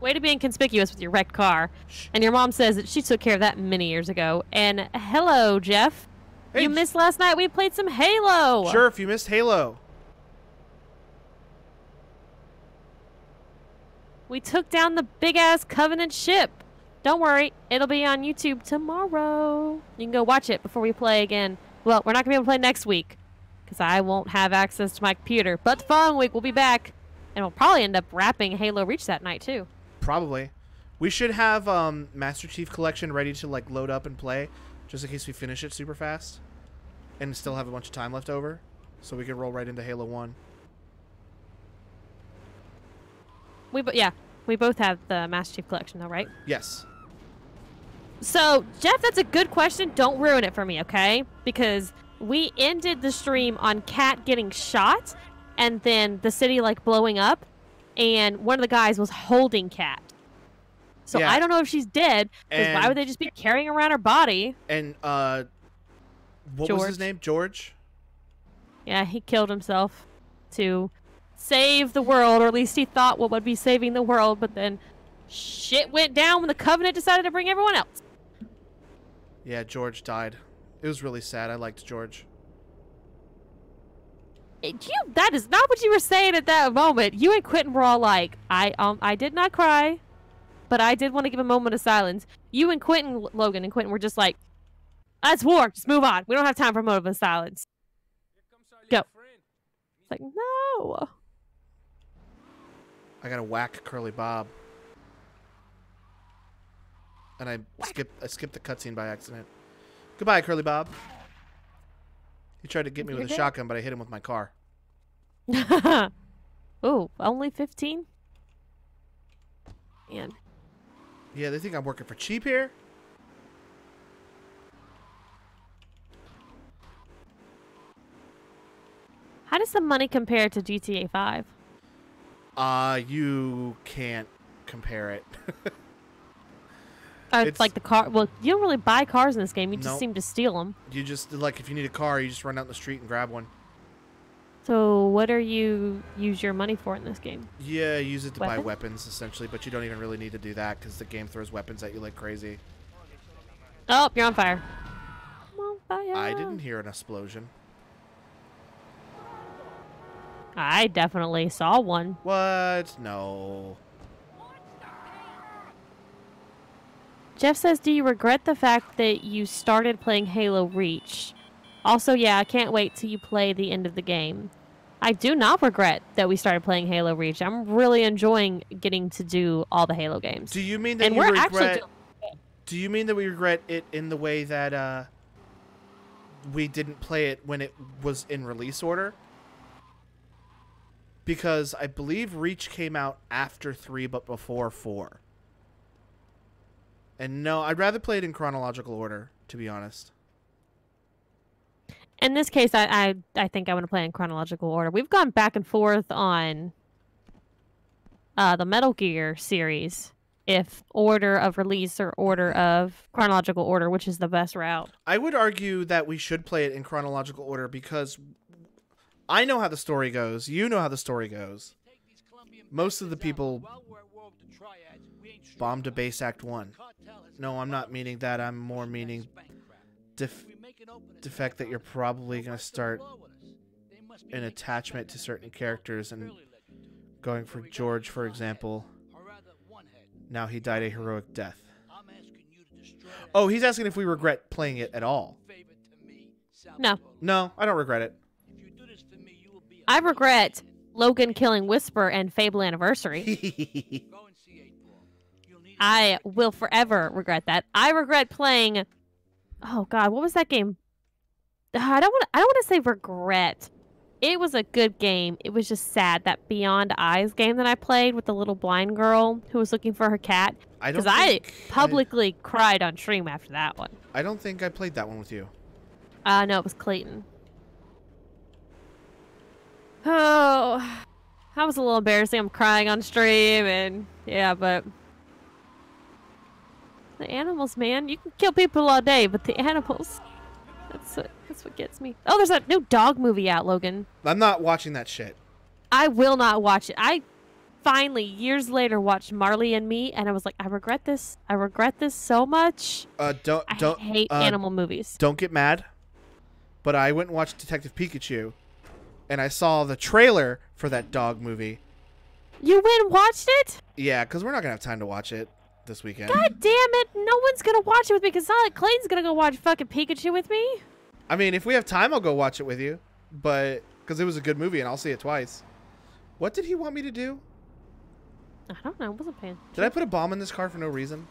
Way to be inconspicuous with your wrecked car. And your mom says that she took care of that many years ago. And hello, Jeff. Hey, you missed last night. We played some Halo. Sure, if you missed Halo. We took down the big ass Covenant ship. Don't worry, it'll be on YouTube tomorrow. You can go watch it before we play again. Well, we're not gonna be able to play next week because I won't have access to my computer. But the following week we'll be back, and we'll probably end up wrapping Halo Reach that night too. Probably. We should have um, Master Chief Collection ready to like load up and play, just in case we finish it super fast, and still have a bunch of time left over, so we can roll right into Halo One. We yeah, we both have the Master Chief Collection though, right? Yes. So, Jeff, that's a good question. Don't ruin it for me, okay? Because we ended the stream on Kat getting shot and then the city like blowing up and one of the guys was holding Kat. So Yeah. I don't know if she's dead because why would they just be carrying around her body? And uh, what was his name? George. Yeah, he killed himself to save the world, or at least he thought what would be saving the world, but then shit went down when the Covenant decided to bring everyone else. Yeah, George died. It was really sad. I liked George. It- you that is not what you were saying at that moment. You and Quentin were all like, I um I did not cry, but I did want to give a moment of silence. You and Quentin Logan and Quentin were just like, That's war, just move on. We don't have time for a moment of silence. Go. It's like, no. I gotta whack Curly Bob. And I skipped I skipped the cutscene by accident. Goodbye, Curly Bob. He tried to get me with a shotgun, but I hit him with my car. oh, only 15? Man. Yeah, they think I'm working for cheap here. How does the money compare to GTA 5? Uh, you can't compare it. Uh, It's- like the car. Well, you don't really buy cars in this game. You just Nope. seem to steal them. you just like if you need a car, you just run out in the street and grab one. So, what are you use your money for in this game? Yeah, use it to buy Weapons? weapons essentially, but you don't even really need to do that because the game throws weapons at you like crazy. Oh, you're on fire. I'm on fire. I didn't hear an explosion. I definitely saw one. What? No. Jeff says, "Do you regret the fact that you started playing Halo Reach?" Also, yeah, I can't wait till you play the end of the game. I do not regret that we started playing Halo Reach. I'm really enjoying getting to do all the Halo games. Do you mean that and you we're regret? actually doing Do you mean that we regret it in the way that uh, we didn't play it when it was in release order? Because I believe Reach came out after 3 but before 4. And no, I'd rather play it in chronological order, to be honest. In this case, I, I I think I want to play in chronological order. We've gone back and forth on uh, the Metal Gear series, if order of release or order of chronological order, which is the best route. I would argue that we should play it in chronological order because I know how the story goes. You know how the story goes. Most of the people bombed a base act 1. No, I'm not meaning that. I'm more meaning def- the fact that you're probably going to start an attachment to certain characters and going for George, for example. Now he died a heroic death. Oh, he's asking if we regret playing it at all. No, No, I don't regret it. I regret Logan killing Whisper and Fable Anniversary. I will forever regret that. I regret playing. Oh God, what was that game? Ah, I don't want. I don't want to say regret. It was a good game. It was just sad that Beyond Eyes game that I played with the little blind girl who was looking for her cat. I don't Because I publicly cried on stream after that one. I don't think I played that one with you. Uh no, it was Clayton. Oh, that was a little embarrassing. I'm crying on stream, and yeah, but the animals, man, you can kill people all day, but the animals, that's what that's what gets me. Oh, there's a new dog movie out, Logan. I'm not watching that shit. I will not watch it. I finally, years later, watched Marley and Me, and I was like, I regret this. I regret this so much. Uh, don't I don't hate uh, animal movies. Don't get mad. But I went and watched Detective Pikachu, and I saw the trailer for that dog movie. You went and watched it? Yeah, because we're not gonna have time to watch it this weekend. God damn it! No one's gonna watch it with me because not like Clayton's gonna go watch fucking Pikachu with me. I mean, if we have time, I'll go watch it with you. But because it was a good movie, and I'll see it twice. What did he want me to do? I don't know. I wasn't paying. Did I put a bomb in this car for no reason?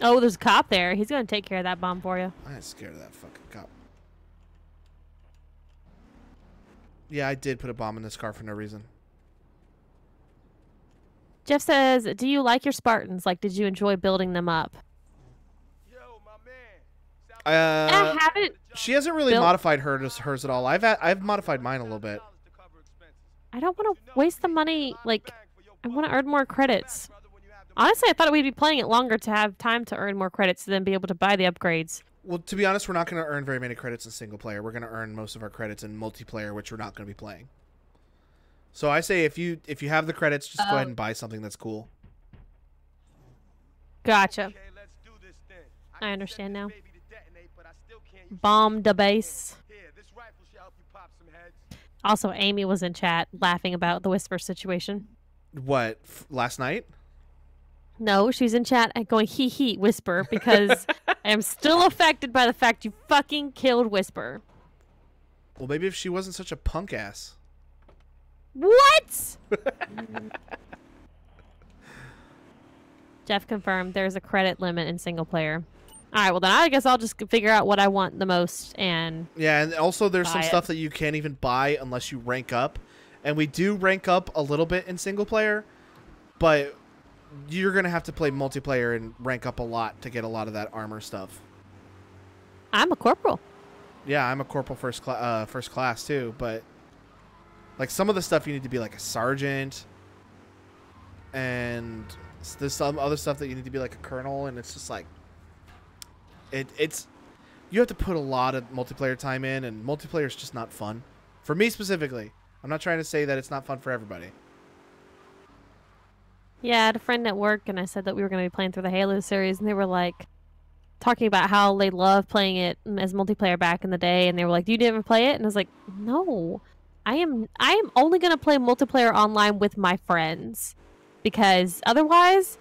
Oh, there's a cop there. He's gonna take care of that bomb for you. I ain't scared of that fucking cop. Yeah, I did put a bomb in this car for no reason. Jeff says, "Do you like your Spartans? Like, did you enjoy building them up?" Uh, I haven't. she hasn't really built- modified hers hers at all. I've had, I've modified mine a little bit. I don't want to waste the money. Like, I want to earn more credits. Honestly, I thought we'd be playing it longer to have time to earn more credits to then be able to buy the upgrades. Well, to be honest, we're not going to earn very many credits in single player. We're going to earn most of our credits in multiplayer, which we're not going to be playing. So I say if you if you have the credits, just go Oh. ahead and oh. buy something that's cool. Gotcha. I understand now. Bomb the base. Also, Amy was in chat laughing about the whisper situation. What f- last night? No, she's in chat and going hee hee whisper because I am still affected by the fact you fucking killed Whisper. Well, maybe if she wasn't such a punk ass. What? Jeff confirmed there's a credit limit in single player. All right, well then I guess I'll just figure out what I want the most and Yeah, and also there's some it. stuff that you can't even buy unless you rank up. And we do rank up a little bit in single player, but you're going to have to play multiplayer and rank up a lot to get a lot of that armor stuff. I'm a corporal. Yeah, I'm a corporal first cla- uh, first class too, but like some of the stuff you need to be like a sergeant and there's some other stuff that you need to be like a colonel and it's just like it it's you have to put a lot of multiplayer time in and multiplayer is just not fun. For me specifically. I'm not trying to say that it's not fun for everybody. Yeah, I had a friend at work and I said that we were going to be playing through the Halo series and they were like talking about how they love playing it as multiplayer back in the day and they were like, "Do you ever play it?" And I was like, "No. I am I am only going to play multiplayer online with my friends because otherwise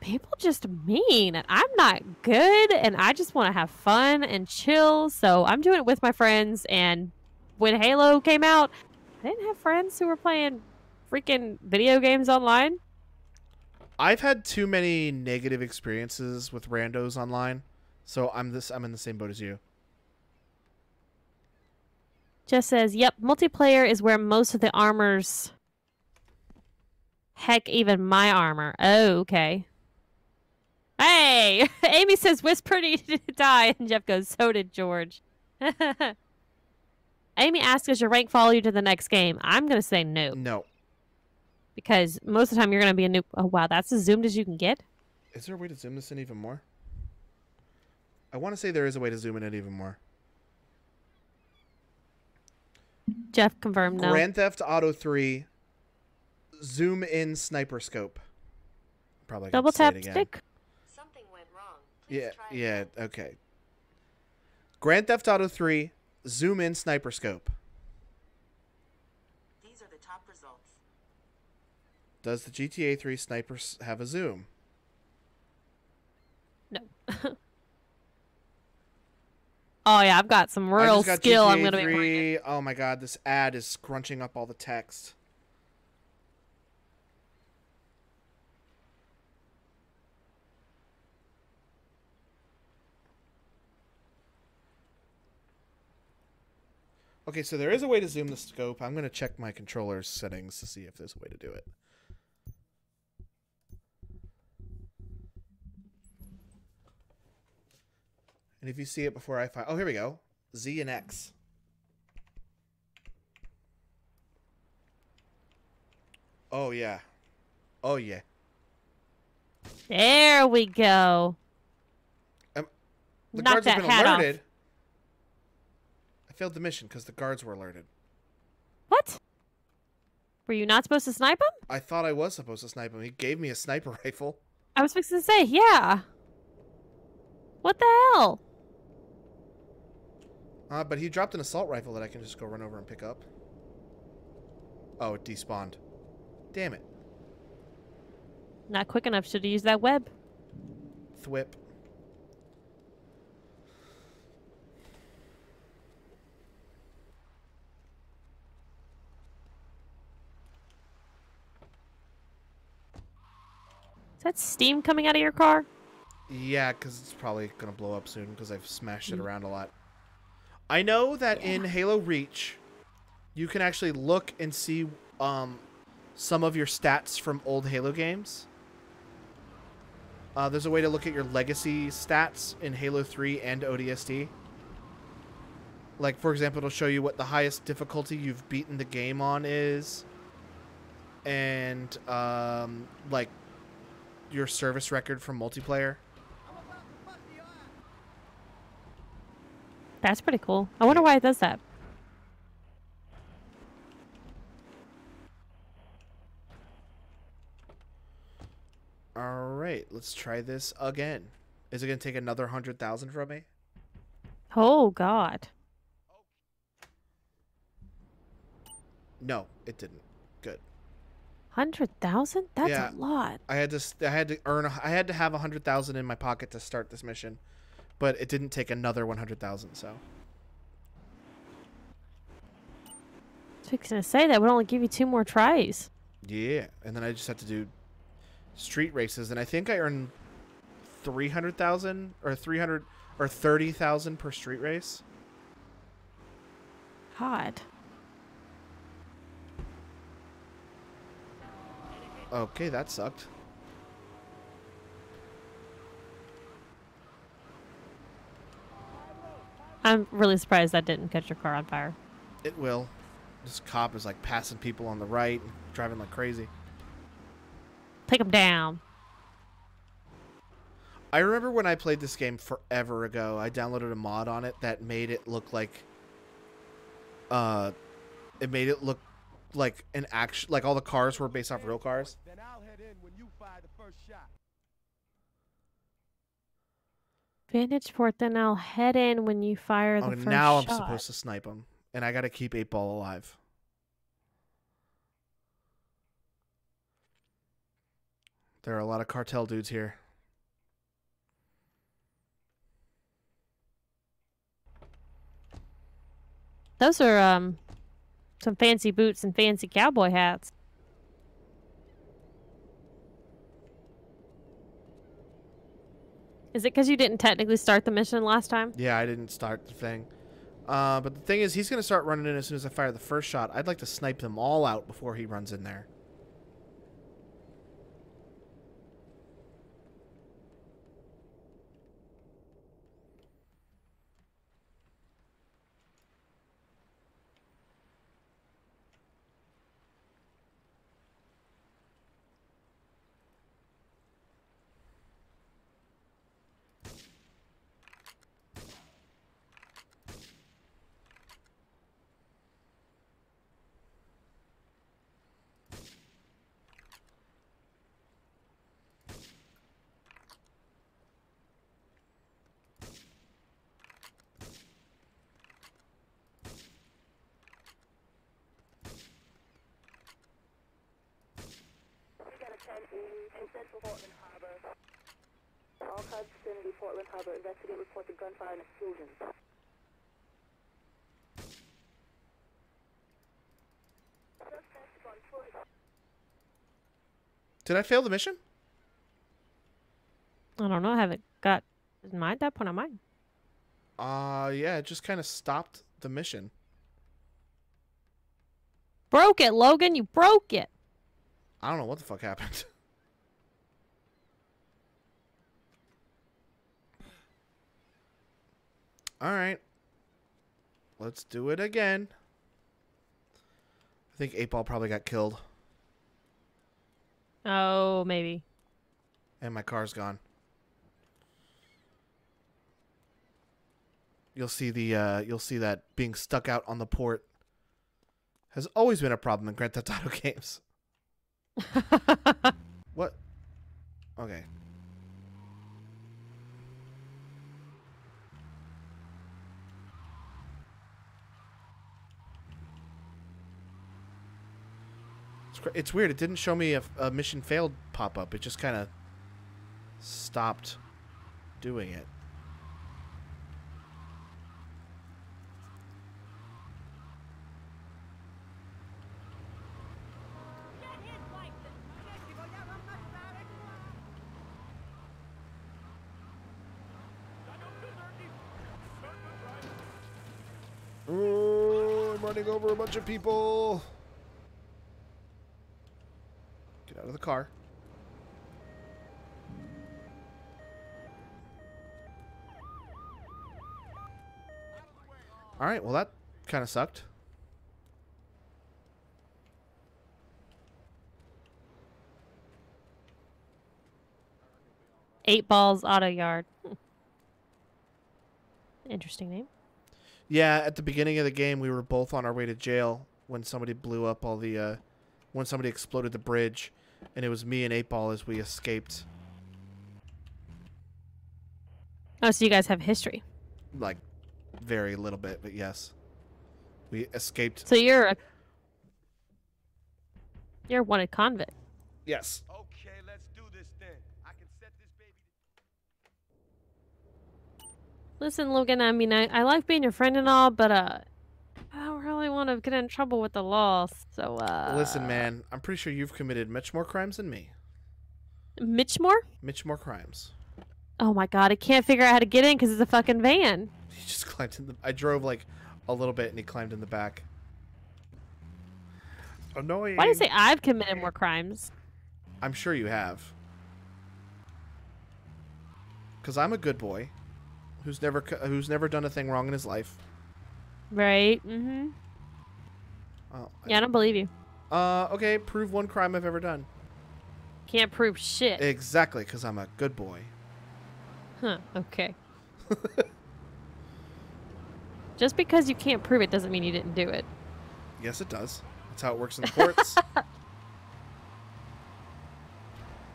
people just mean and I'm not good and I just want to have fun and chill. So I'm doing it with my friends and when Halo came out, I didn't have friends who were playing freaking video games online. I've had too many negative experiences with randos online, so I'm this I'm in the same boat as you. Just says, yep, multiplayer is where most of the armors. Heck, even my armor. Oh, okay. Hey! Amy says Whisper needed to die, and Jeff goes, so did George. Amy asks, does your rank follow you to the next game? I'm going to say no, No. Because most of the time you're going to be a new. Oh, wow, that's as zoomed as you can get? Is there a way to zoom this in even more? I want to say there is a way to zoom in it even more. Jeff confirmed no. Grand Theft Auto 3 zoom in sniper scope. Probably gonna Double say it tap stick? Something went wrong. Yeah, yeah, okay. Grand Theft Auto 3 zoom in sniper scope. These are the top results. Does the GTA 3 sniper have a zoom? No. oh, yeah, I've got some real got skill GTA I'm going to be bringing. Oh, my god, this ad is scrunching up all the text. Okay, so there is a way to zoom the scope. I'm going to check my controller's settings to see if there's a way to do it. And if you see it before I find, oh, here we go, Z and X. Oh yeah, oh yeah. There we go. Um, The Knock guards have been hat off. alerted. I failed the mission because the guards were alerted. What? Were you not supposed to snipe him? I thought I was supposed to snipe him. He gave me a sniper rifle. I was fixing to say, yeah. What the hell? Uh, but he dropped an assault rifle that I can just go run over and pick up. Oh, it despawned. Damn it. Not quick enough. Should have used that web. Thwip. Is that steam coming out of your car? Yeah, because it's probably going to blow up soon because I've smashed it around a lot. I know that in Halo Reach, you can actually look and see um, some of your stats from old Halo games. Uh, there's a way to look at your legacy stats in Halo 3 and ODST. Like, for example, it'll show you what the highest difficulty you've beaten the game on is. And, um, like, your service record from multiplayer. That's pretty cool. I wonder why it does that. All right, let's try this again. Is it going to take another 100,000 from me? Oh, God. No, it didn't. Good. 100,000? That's Yeah. a lot. I had to I had to earn I had to have 100,000 in my pocket to start this mission, but it didn't take another 100,000, so. I was fixing to say that would only give you two more tries. Yeah, and then I just had to do street races and I think I earned 300,000 or 300 or 30,000 per street race. God. Okay, that sucked. I'm really surprised that didn't catch your car on fire. It will. This cop is like passing people on the right, driving like crazy. Take him down. I remember when I played this game forever ago, I downloaded a mod on it that made it look like uh it made it look like an action like all the cars were based off real cars. Then I'll head in when you fire the first shot. Vantage port, then I'll head in when you fire the Oh, first now I'm shot. supposed to snipe him and I got to keep 8 ball alive. There are a lot of cartel dudes here. Those are um some fancy boots and fancy cowboy hats. Is it because you didn't technically start the mission last time? Yeah, I didn't start the thing. Uh, but the thing is, he's going to start running in as soon as I fire the first shot. I'd like to snipe them all out before he runs in there. in central Portland Harbor. All cars vicinity Portland Harbor. Investigate reported gunfire and explosions. Suspect on foot. Did I fail the mission? I don't know. I haven't got mind that point on mine. Uh, yeah, it just kind of stopped the mission. Broke it, Logan. You broke it. I don't know what the fuck happened. All right. Let's do it again. I think 8 Ball probably got killed Oh, maybe. and my car's gone. You'll see the uh you'll see that being stuck out on the port has always been a problem in Grand Theft Auto games. What? Okay. It's, it's weird. It didn't show me a, a mission failed pop up. It just kind of stopped doing it. Oh, I'm running over a bunch of people. Get out of the car. All right, well that kind of sucked. Eight Balls Auto Yard. Interesting name. Yeah, at the beginning of the game, we were both on our way to jail when somebody blew up all the, uh, when somebody exploded the bridge, and it was me and Eight Ball as we escaped. Oh, so you guys have history. Like, very little bit, but yes, we escaped. So you're a you're a wanted convict. Yes. Okay, let's do this then. I can set this baby. Listen, Logan. I mean, I, I like being your friend and all, but uh, I don't really want to get in trouble with the law. So uh, Listen, man, I'm pretty sure you've committed much more crimes than me. Mitch more? Much more crimes. Oh my god, I can't figure out how to get in because it's a fucking van. He just climbed in the. I drove like a little bit, and he climbed in the back. Annoying. Why do you say I've committed more crimes? I'm sure you have. Cause I'm a good boy, who's never who's never done a thing wrong in his life. Right. Mm-hmm. Oh, Yeah, I don't believe you. Uh, okay, prove one crime I've ever done. Can't prove shit. Exactly, cause I'm a good boy. Huh. Okay. Just because you can't prove it doesn't mean you didn't do it. Yes, it does. That's how it works in the courts. I'm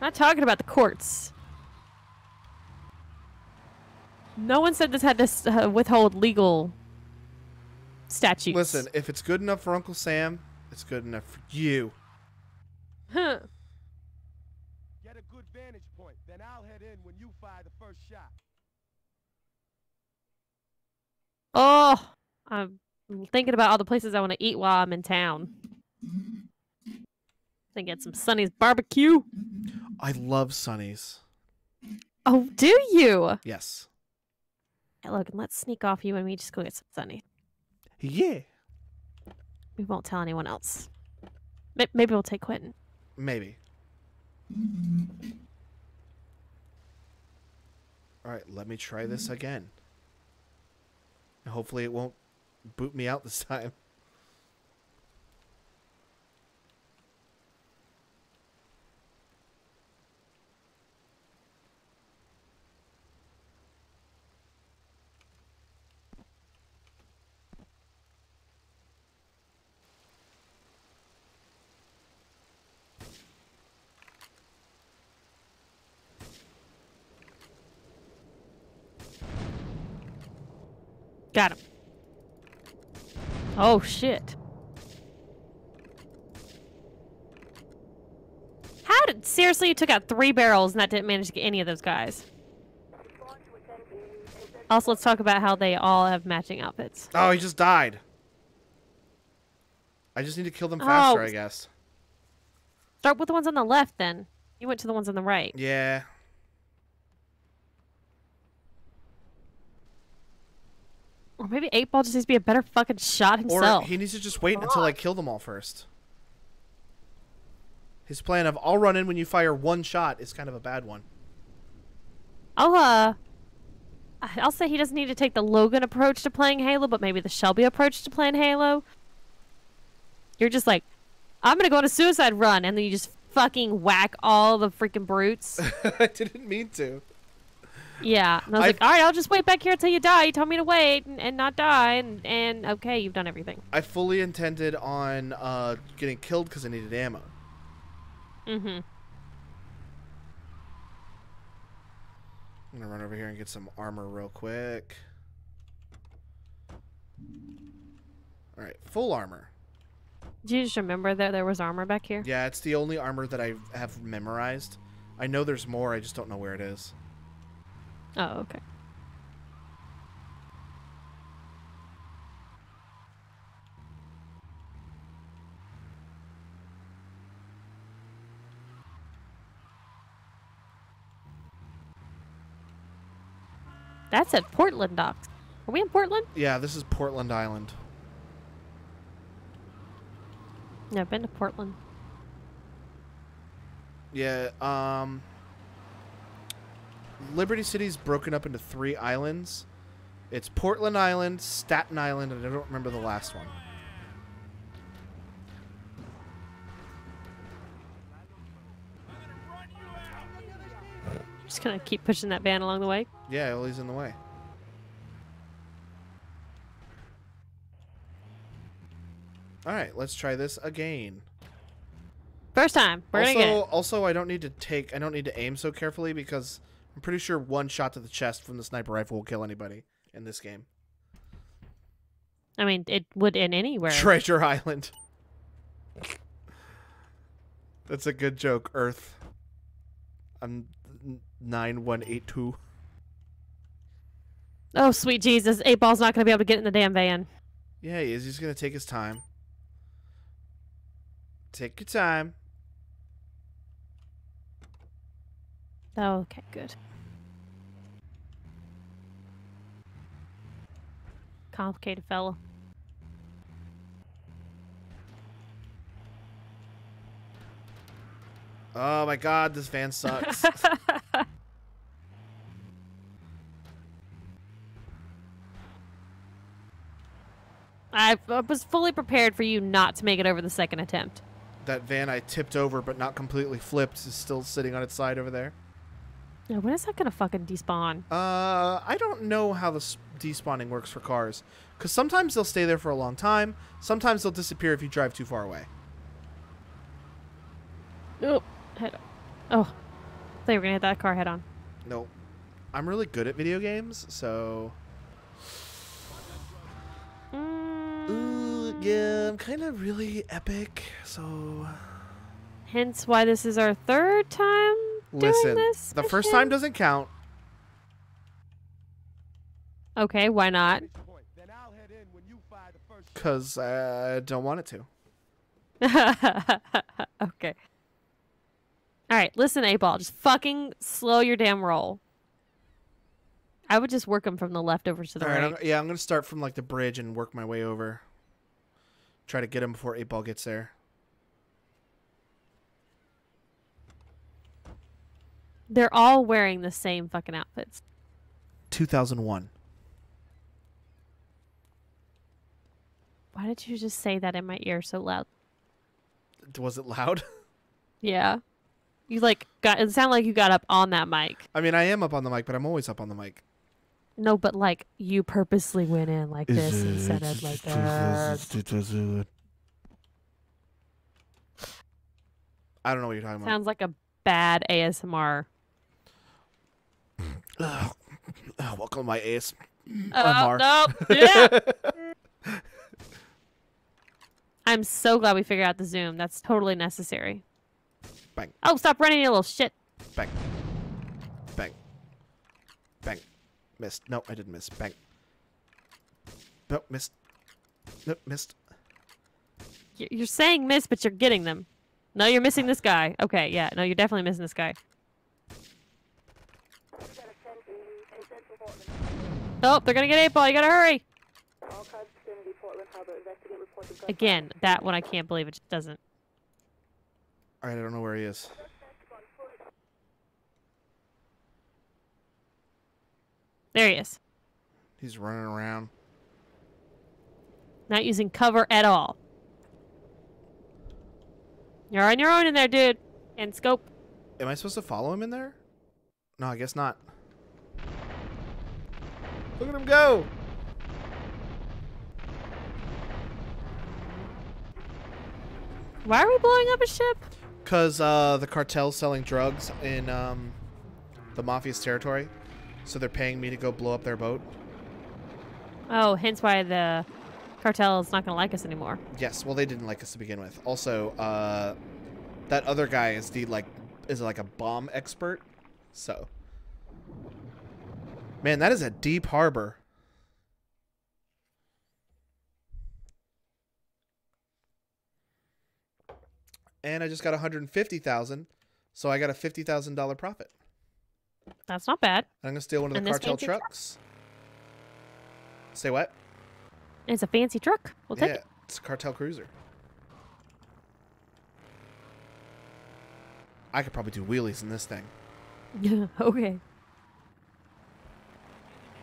not talking about the courts. No one said this had to uh, withhold legal statutes. Listen, if it's good enough for Uncle Sam, it's good enough for you. Huh. Get a good vantage point, then I'll head in when you fire the first shot. Oh, I'm thinking about all the places I want to eat while I'm in town. Then get some Sonny's barbecue. I love Sonny's. Oh, do you? Yes. Hey, Logan, let's sneak off you and me just go get some Sonny. Yeah. We won't tell anyone else. May- Maybe we'll take Quentin. Maybe. All right, let me try this again. Hopefully it won't boot me out this time. Got him. Oh shit. How did seriously you took out three barrels and that didn't manage to get any of those guys? Also, let's talk about how they all have matching outfits. Oh, he just died. I just need to kill them oh. faster, Oh. I guess. Start with the ones on the left then. You went to the ones on the right. Yeah. Or maybe 8 Ball just needs to be a better fucking shot himself. Or he needs to just wait until I kill them all first. His plan of I'll run in when you fire one shot is kind of a bad one. I'll uh I- I'll say he doesn't need to take the Logan approach to playing Halo, but maybe the Shelby approach to playing Halo. You're just like, I'm gonna go on a suicide run, and then you just fucking whack all the freaking brutes. I didn't mean to. Yeah, and I was I- like, all right, I'll just wait back here until you die. You told me to wait and, and not die, and and okay, you've done everything. I fully intended on uh, getting killed because I needed ammo. Mm-hmm. I'm gonna run over here and get some armor real quick. All right, full armor. Do you just remember that there was armor back here? Yeah, it's the only armor that I have memorized. I know there's more. I just don't know where it is. Oh, okay. That's at Portland docks. Are we in Portland? Yeah, this is Portland Island. No, I've been to Portland. Yeah, um Liberty City's broken up into three islands. It's Portland Island, Staunton Island, and I don't remember the last one. Just gonna keep pushing that van along the way. Yeah, well, he's in the way. All right, let's try this again. First time. We're also, gonna get it. also, I don't need to take, I don't need to aim so carefully because I'm pretty sure one shot to the chest from the sniper rifle will kill anybody in this game. I mean, it would in anywhere. Treasure Island. That's a good joke, Earth. I'm nine one eight two. Oh, sweet Jesus. Eight Ball's not gonna be able to get in the damn van. Yeah, he is. He's gonna take his time. Take your time. Oh, okay, good. Complicated fellow. Oh my god, this van sucks. I I was fully prepared for you not to make it over the second attempt. that van I tipped over but not completely flipped is still sitting on its side over there. Yeah, when is that gonna fucking despawn? Uh, I don't know how the despawning works for cars. Because sometimes they'll stay there for a long time. Sometimes they'll disappear if you drive too far away. Oh, head. Oh, thought you were gonna hit that car head on. Nope. I'm really good at video games, so. Ooh, yeah, I'm kind of really epic, so. Hence why this is our third time Listen, this. the first time doesn't count. Okay, why not? Because I don't want it to. okay. All right, listen, Eight Ball. Just fucking slow your damn roll. I would just work them from the left over to the All right, right. I'm, yeah, I'm gonna start from like the bridge and work my way over. Try to get him before eight ball gets there. They're all wearing the same fucking outfits. 2001. Why did you just say that in my ear so loud? Was it loud? Yeah. You like got it sounded like you got up on that mic. I mean, I am up on the mic, but I'm always up on the mic. No, but like you purposely went in like this and instead of like that. I don't know what you're talking about. Sounds like a bad ASMR. Ugh. Oh, welcome my ace. Oh, no. Yeah. I'm so glad we figured out the zoom. That's totally necessary. Bang. Oh, stop running, you little shit. Bang. Bang. Bang. Missed. No, I didn't miss. Bang. No, missed. No, missed. You're saying miss, but you're getting them. No, you're missing this guy. Okay, yeah. No, you're definitely missing this guy. Oh, they're gonna get eight ball. You gotta hurry. Again, that one I can't believe it just doesn't. All right, I don't know where he is. There he is. He's running around. Not using cover at all. You're on your own in there, dude. And scope. Am I supposed to follow him in there? No, I guess not. Look at him go. Why are we blowing up a ship? Cause uh, the cartel's selling drugs in um, the mafia's territory, so they're paying me to go blow up their boat. Oh, hence why the cartel is not going to like us anymore. Yes, well they didn't like us to begin with. Also, uh, that other guy is the like is like a bomb expert, so. Man, that is a deep harbor. And I just got 150,000, so I got a $50,000 profit. That's not bad. I'm going to steal one of the this cartel fancy truck? trucks. Say what? It's a fancy truck. We'll take yeah, it. it's a cartel cruiser. I could probably do wheelies in this thing. okay.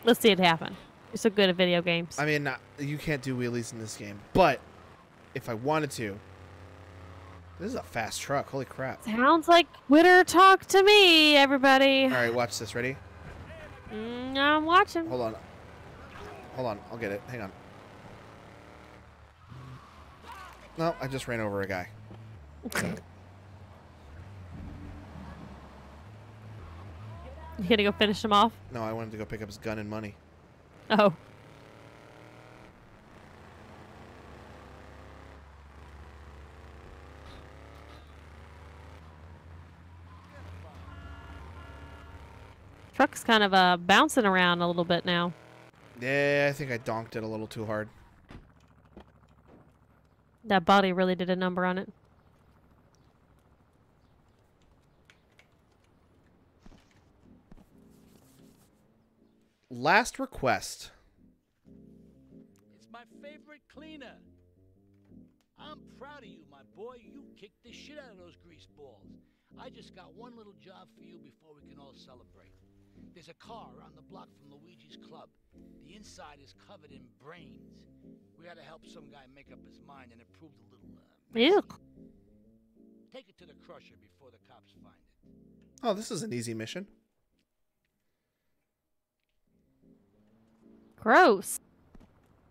Let's see it happen. You're so good at video games. I mean, you can't do wheelies in this game, but if I wanted to, this is a fast truck. Holy crap! Sounds like Twitter talk to me, everybody. All right, watch this. Ready? Mm, I'm watching. Hold on. Hold on. I'll get it. Hang on. No, I just ran over a guy. You gonna go finish him off? No, I wanted to go pick up his gun and money. Oh. Truck's kind of uh bouncing around a little bit now. Yeah, I think I donked it a little too hard. That body really did a number on it. Last request. It's my favorite cleaner. I'm proud of you, my boy. You kicked the shit out of those grease balls. I just got one little job for you before we can all celebrate. There's a car around the block from Luigi's club. The inside is covered in brains. We gotta help some guy make up his mind, and it proved a little. Uh, Ew. take it to the crusher before the cops find it. Oh, this is an easy mission. Gross.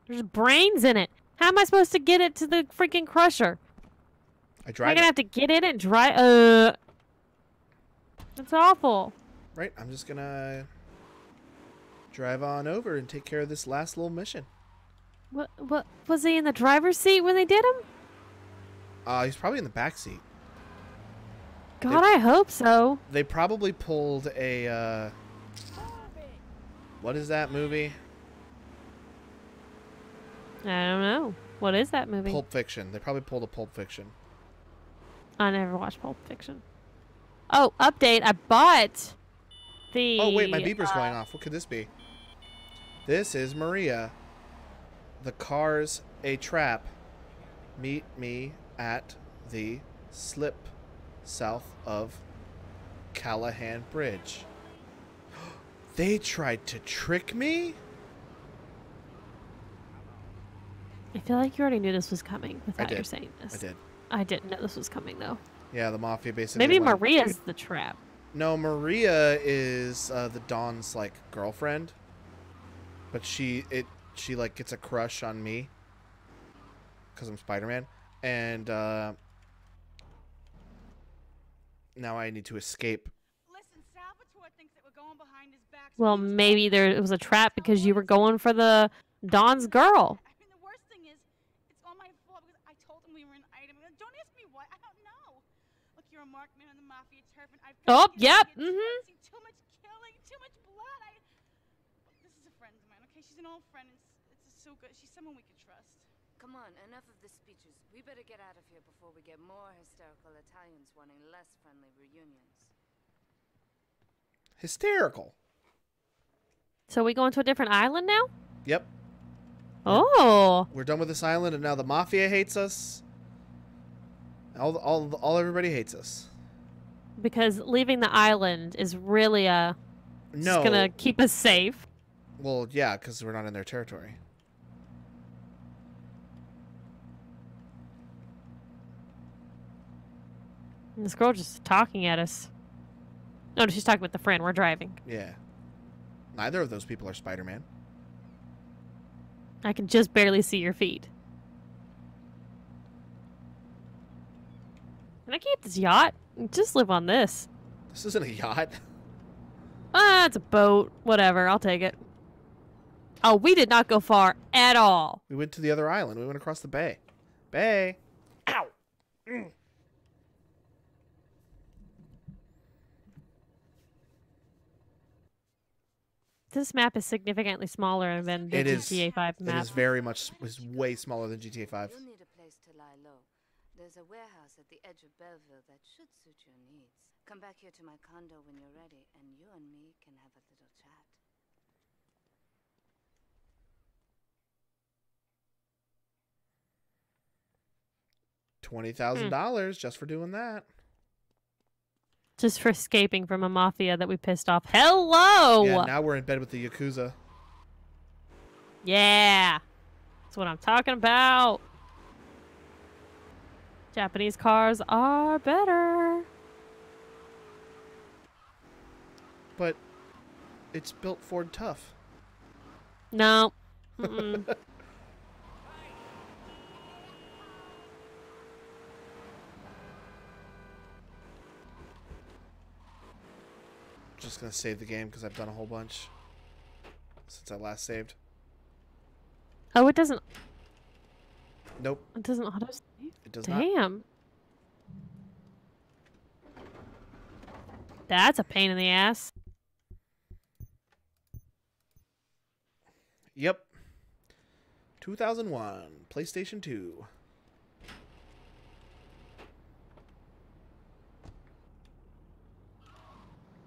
There's brains in it. How am I supposed to get it to the freaking crusher? I drive. I drive gonna it. have to get in and dry? Uh. That's awful. Right, I'm just gonna drive on over and take care of this last little mission. What? What was he in the driver's seat when they did him? Uh, he's probably in the back seat. God, I hope so. They probably pulled a. Uh, what is that movie? I don't know. What is that movie? Pulp Fiction. They probably pulled a Pulp Fiction. I never watched Pulp Fiction. Oh, update! I bought the. Oh wait, my beeper's uh, going off. What could this be? This is Maria. The car's a trap. Meet me at the slip south of Callahan Bridge. they tried to trick me? I feel like you already knew this was coming without your saying this. I did. I didn't know this was coming though. Yeah, the mafia basically. Maybe went- Maria's the trap. No, Maria is uh, the Don's like girlfriend, but she it she like gets a crush on me because I'm Spider Man, and uh, now I need to escape. Listen, Salvatore thinks that we're going behind his back. Well, maybe there it was a trap because you were going for the Don's girl. I mean, the worst thing is, it's all my fault because I told him we were an item. Don't ask me why. I don't know. Look, you're a marked man on the mafia turf, and I've Oh, got to get yep, out of here. mhm. Too much killing, too much blood. I. This is a friend of mine. Okay, she's an old friend. It's it's so good. She's someone we can trust. Come on, enough of the speeches. We better get out of here before we get more hysterical Italians wanting less friendly reunions. Hysterical. So we going to a different island now? Yep, Oh, we're done with this island, and now the mafia hates us. All all all everybody hates us. Because leaving the island is really a No, just gonna keep us safe. well, yeah, because we're not in their territory. And this girl just talking at us. No, she's talking with the friend. We're driving. Yeah, neither of those people are Spider Man. I can just barely see your feet. Can I keep this yacht? Just live on this. This isn't a yacht. Ah, it's a boat. Whatever, I'll take it. Oh, we did not go far at all. We went to the other island. We went across the bay. Bay. Ow. Mm. This map is significantly smaller than the It is. GTA 5 It map. is very much. Is way smaller than GTA 5. You'll need a place to lie low. There's a warehouse at the edge of Belleville that should suit your needs. Come back here to my condo when you're ready, and you and me can have a little chat. Twenty thousand hmm. dollars just for doing that. Just for escaping from a mafia that we pissed off. Hello! Yeah. Now we're in bed with the yakuza. Yeah. That's what I'm talking about. Japanese cars are better. But it's built Ford tough. No. Mm-mm. Just gonna save the game because I've done a whole bunch since I last saved. oh, it doesn't. Nope, It doesn't auto save. It does not. Damn. That's a pain in the ass. Yep. 2001, PlayStation 2.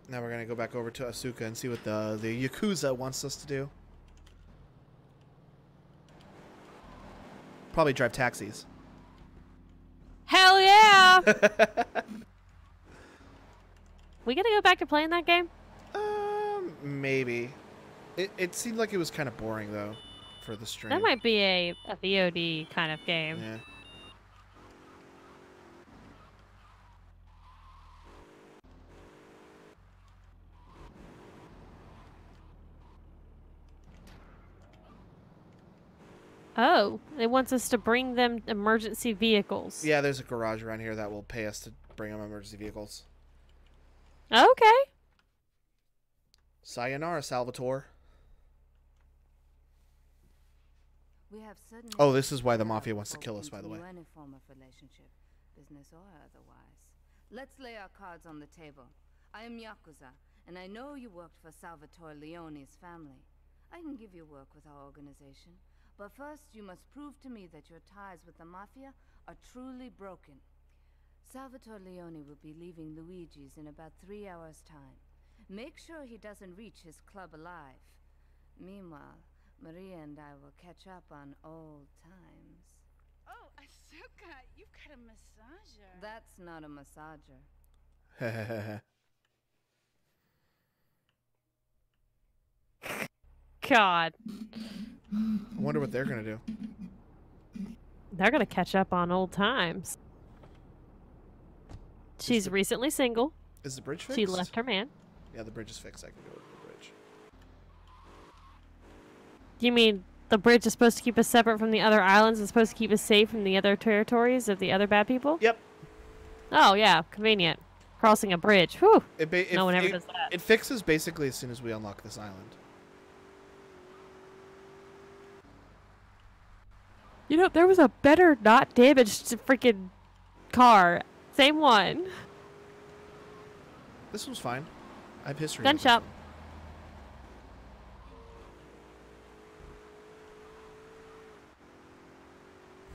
Now we're gonna go back over to Asuka and see what the the Yakuza wants us to do. Probably drive taxis. Yeah! we gonna go back to playing that game? Um, maybe. It it seemed like it was kind of boring though, for the stream. That might be a, a VOD kind of game. Yeah. Oh, it wants us to bring them emergency vehicles. Yeah, there's a garage around here that will pay us to bring them emergency vehicles. Okay. Sayonara, Salvatore. We have Oh, this is why the mafia wants to kill us, by the way. Any form of relationship, business or otherwise. Let's lay our cards on the table. I am Yakuza, and I know you worked for Salvatore Leone's family. I can give you work with our organization, but first you must prove to me that your ties with the mafia are truly broken. Salvatore Leone will be leaving Luigi's in about three hours' time. Make sure he doesn't reach his club alive. Meanwhile, Maria and I will catch up on old times. Oh, Asuka, you've got a massager. That's not a massager. God. I wonder what they're gonna do. They're gonna catch up on old times. She's recently single. Is the bridge fixed? She left her man. Yeah, the bridge is fixed. I can go over the bridge. You mean the bridge is supposed to keep us separate from the other islands? It's supposed to keep us safe from the other territories of the other bad people? Yep. Oh yeah, convenient. Crossing a bridge. Whew. It ba- no one ever it- does that. It fixes basically as soon as we unlock this island. You know, there was a better not damaged freaking car. Same one. This one's fine. I have history. Gun shop.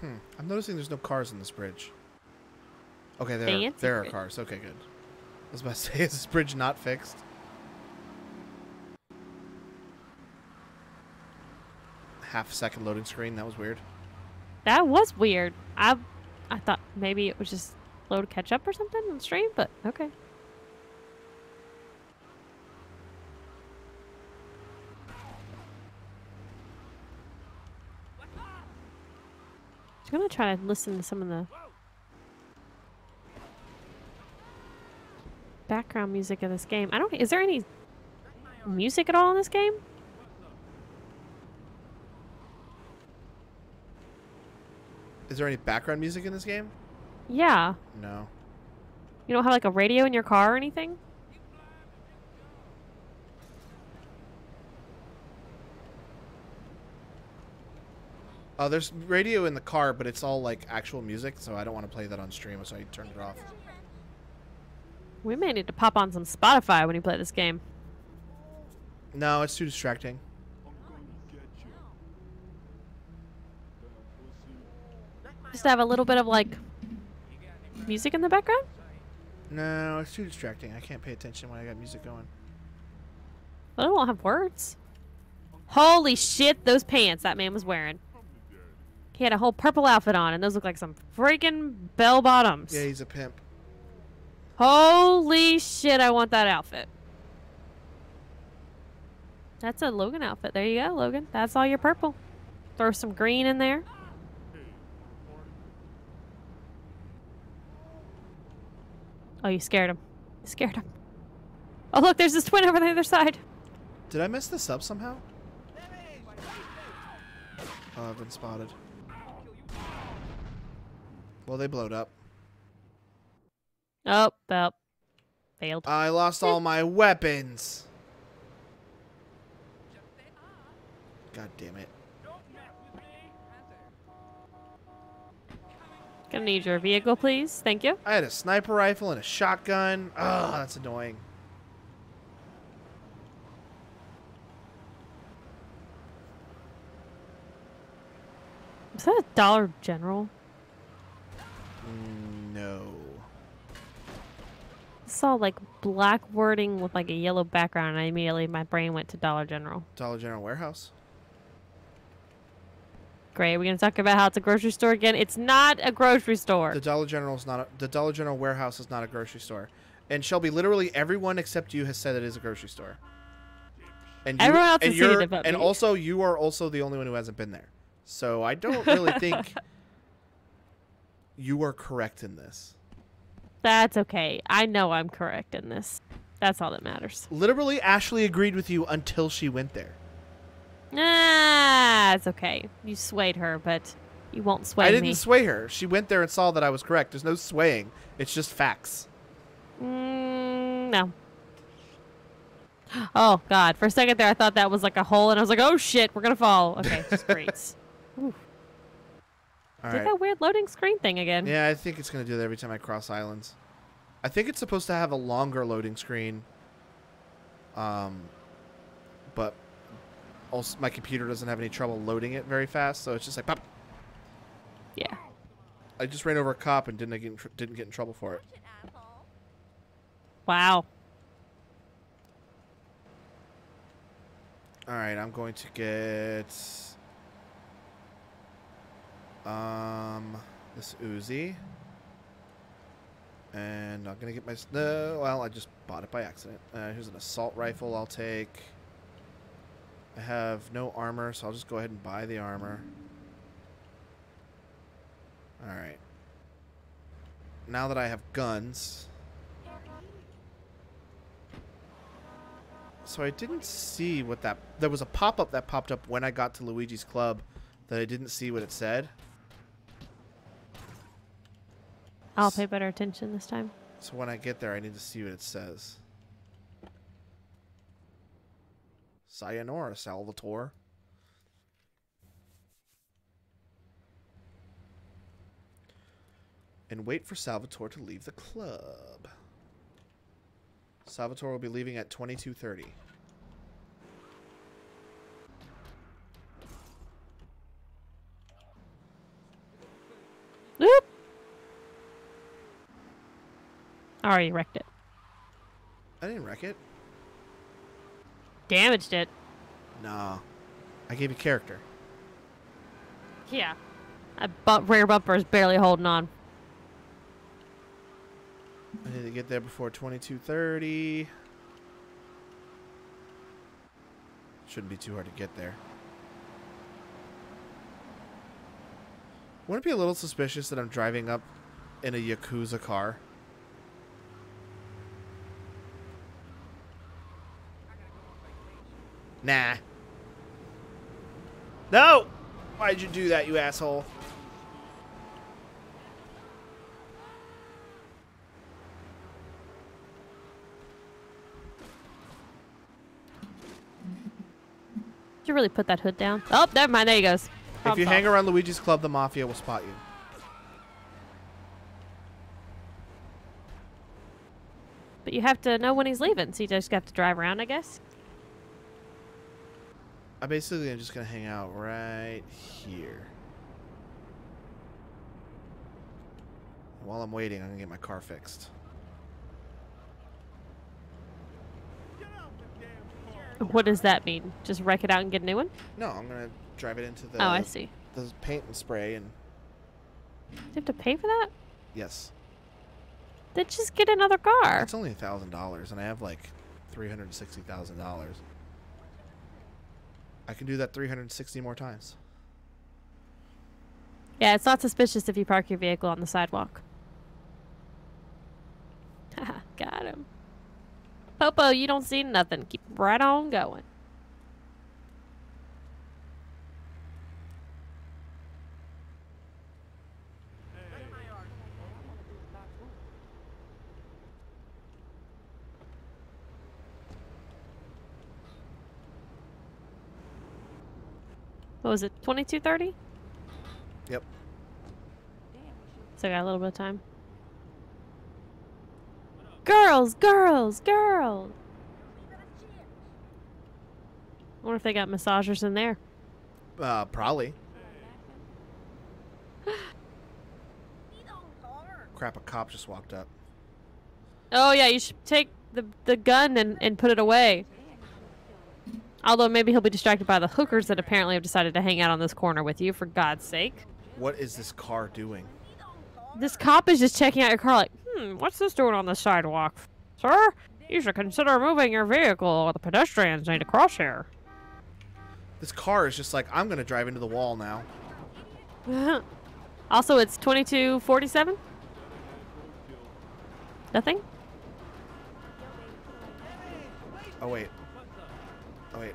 Hmm. I'm noticing there's no cars on this bridge. Okay, there Fancy there are cars. Okay, good. I was about to say, is this bridge not fixed? Half second loading screen. That was weird. That was weird. I I thought maybe it was just slow to catch up or something on stream, but okay. I'm gonna try to listen to some of the background music of this game. I don't. Is there any music at all in this game? Is there any background music in this game? Yeah. No. You don't have like a radio in your car or anything? Oh, there's radio in the car, but it's all like actual music, so I don't want to play that on stream, so I turned it off. We may need to pop on some Spotify when you play this game. No, it's too distracting. Just have a little bit of like music in the background? No, it's too distracting. I can't pay attention when I got music going. But I won't have words. Holy shit, those pants that man was wearing. He had a whole purple outfit on, and those look like some freaking bell bottoms. Yeah, he's a pimp. Holy shit, I want that outfit. That's a Logan outfit. There you go, Logan. That's all your purple. Throw some green in there. Oh, you scared him. You scared him. Oh, look, there's this twin over the other side. Did I mess this up somehow? Oh, I've been spotted. Well, they blowed up. Oh, well, failed. I lost all my weapons. God damn it. Gonna need your vehicle, please. Thank you. I had a sniper rifle and a shotgun. Oh, that's annoying. Is that a Dollar General? Mm, no. I saw like black wording with like a yellow background, and I immediately my brain went to Dollar General. Dollar General warehouse. Great. We're gonna talk about how it's a grocery store again. It's not a grocery store. The Dollar General is not. A, the Dollar General warehouse is not a grocery store. And Shelby, literally everyone except you has said it is a grocery store. And you, Everyone else and has it but And me. also, you are also the only one who hasn't been there. So I don't really think you are correct in this. That's okay. I know I'm correct in this. That's all that matters. Literally, Ashley agreed with you until she went there. Ah, it's okay. You swayed her, but you won't sway her. I didn't me. sway her. She went there and saw that I was correct. There's no swaying. It's just facts. Mm, no. Oh God! For a second there, I thought that was like a hole, and I was like, "Oh shit, we're gonna fall." Okay, just great. Did right. that weird loading screen thing again? Yeah, I think it's gonna do that every time I cross islands. I think it's supposed to have a longer loading screen. Um, but also my computer doesn't have any trouble loading it very fast, so it's just like pop. Yeah. I just ran over a cop and didn't get in tr- didn't get in trouble for it. Wow. All right, I'm going to get um this Uzi, and I'm gonna get my s- no. Well, I just bought it by accident. Uh, here's an assault rifle. I'll take. I have no armor, so I'll just go ahead and buy the armor. All right. Now that I have guns. So I didn't see what that. There was a pop up that popped up when I got to Luigi's Club that I didn't see what it said. I'll pay better attention this time. So when I get there, I need to see what it says. Sayonara, Salvatore. And wait for Salvatore to leave the club. Salvatore will be leaving at 22:30. Whoop. I already wrecked it. I didn't wreck it. Damaged it. No. I gave you character. Yeah. I bu- rear bumper is barely holding on. I need to get there before 22:30. Shouldn't be too hard to get there. Wouldn't it be a little suspicious that I'm driving up in a Yakuza car? No! Why'd you do that, you asshole? Did you really put that hood down? Oh, never mind. There he goes. If you hang around Luigi's Club, the Mafia will spot you. But you have to know when he's leaving, so you just have to drive around, I guess. I basically am just going to hang out right here. While I'm waiting, I'm going to get my car fixed. What does that mean? Just wreck it out and get a new one? No, I'm going to drive it into the... Oh, I see. The paint and spray and... You have to pay for that? Yes. Then just get another car. It's only a $1,000 and I have like $360,000. I can do that three hundred sixty more times. Yeah, it's not suspicious if you park your vehicle on the sidewalk. Got him. Popo, you don't see nothing. Keep right on going. What was it? Twenty-two thirty. Yep. So I got a little bit of time. Girls, girls, girls. I wonder if they got massagers in there. Uh, probably. Crap! A cop just walked up. Oh yeah, you should take the the gun and, and put it away. Although maybe he'll be distracted by the hookers that apparently have decided to hang out on this corner with you, for God's sake. What is this car doing? This cop is just checking out your car like, hmm, what's this doing on the sidewalk? Sir, you should consider moving your vehicle or the pedestrians need to cross here. This car is just like I'm gonna drive into the wall now. also, it's 2247? Nothing? Oh wait. Oh wait.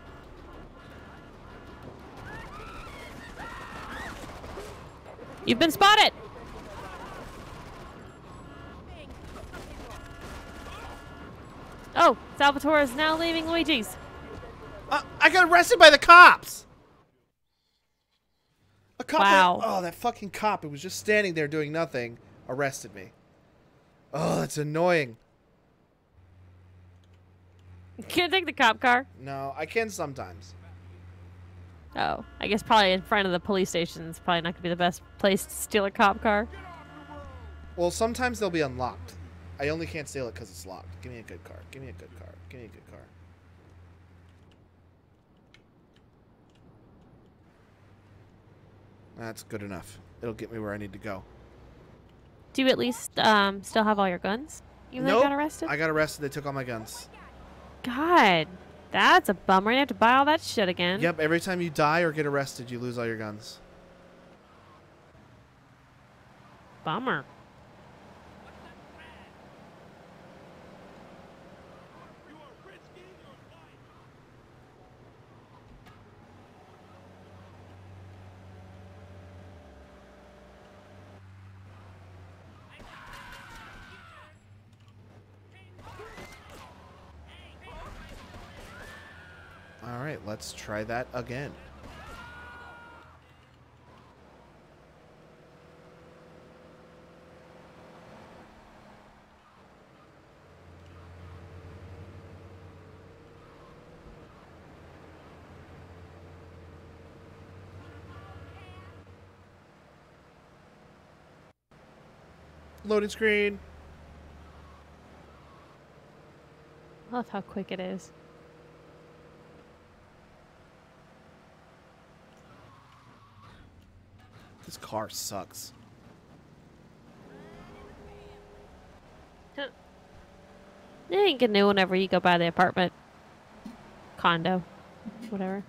You've been spotted! Oh, Salvatore is now leaving Luigi's. Uh, I got arrested by the cops. A cop. Wow. Oh, that fucking cop! who was just standing there doing nothing. Arrested me. Oh, that's annoying. Can I take the cop car? No, I can sometimes. Oh, I guess probably in front of the police station is probably not going to be the best place to steal a cop car. Well, sometimes they'll be unlocked. I only can't steal it because it's locked. Give me a good car. Give me a good car. Give me a good car. That's good enough. It'll get me where I need to go. Do you at least um, still have all your guns? Even though you Nope, got arrested? I got arrested. They took all my guns. God, that's a bummer. You have to buy all that shit again. Yep, every time you die or get arrested, you lose all your guns. Bummer. All right, let's try that again. Loading screen. Love how quick it is. Car sucks. Yeah, you can get new whenever you go by the apartment, condo, whatever.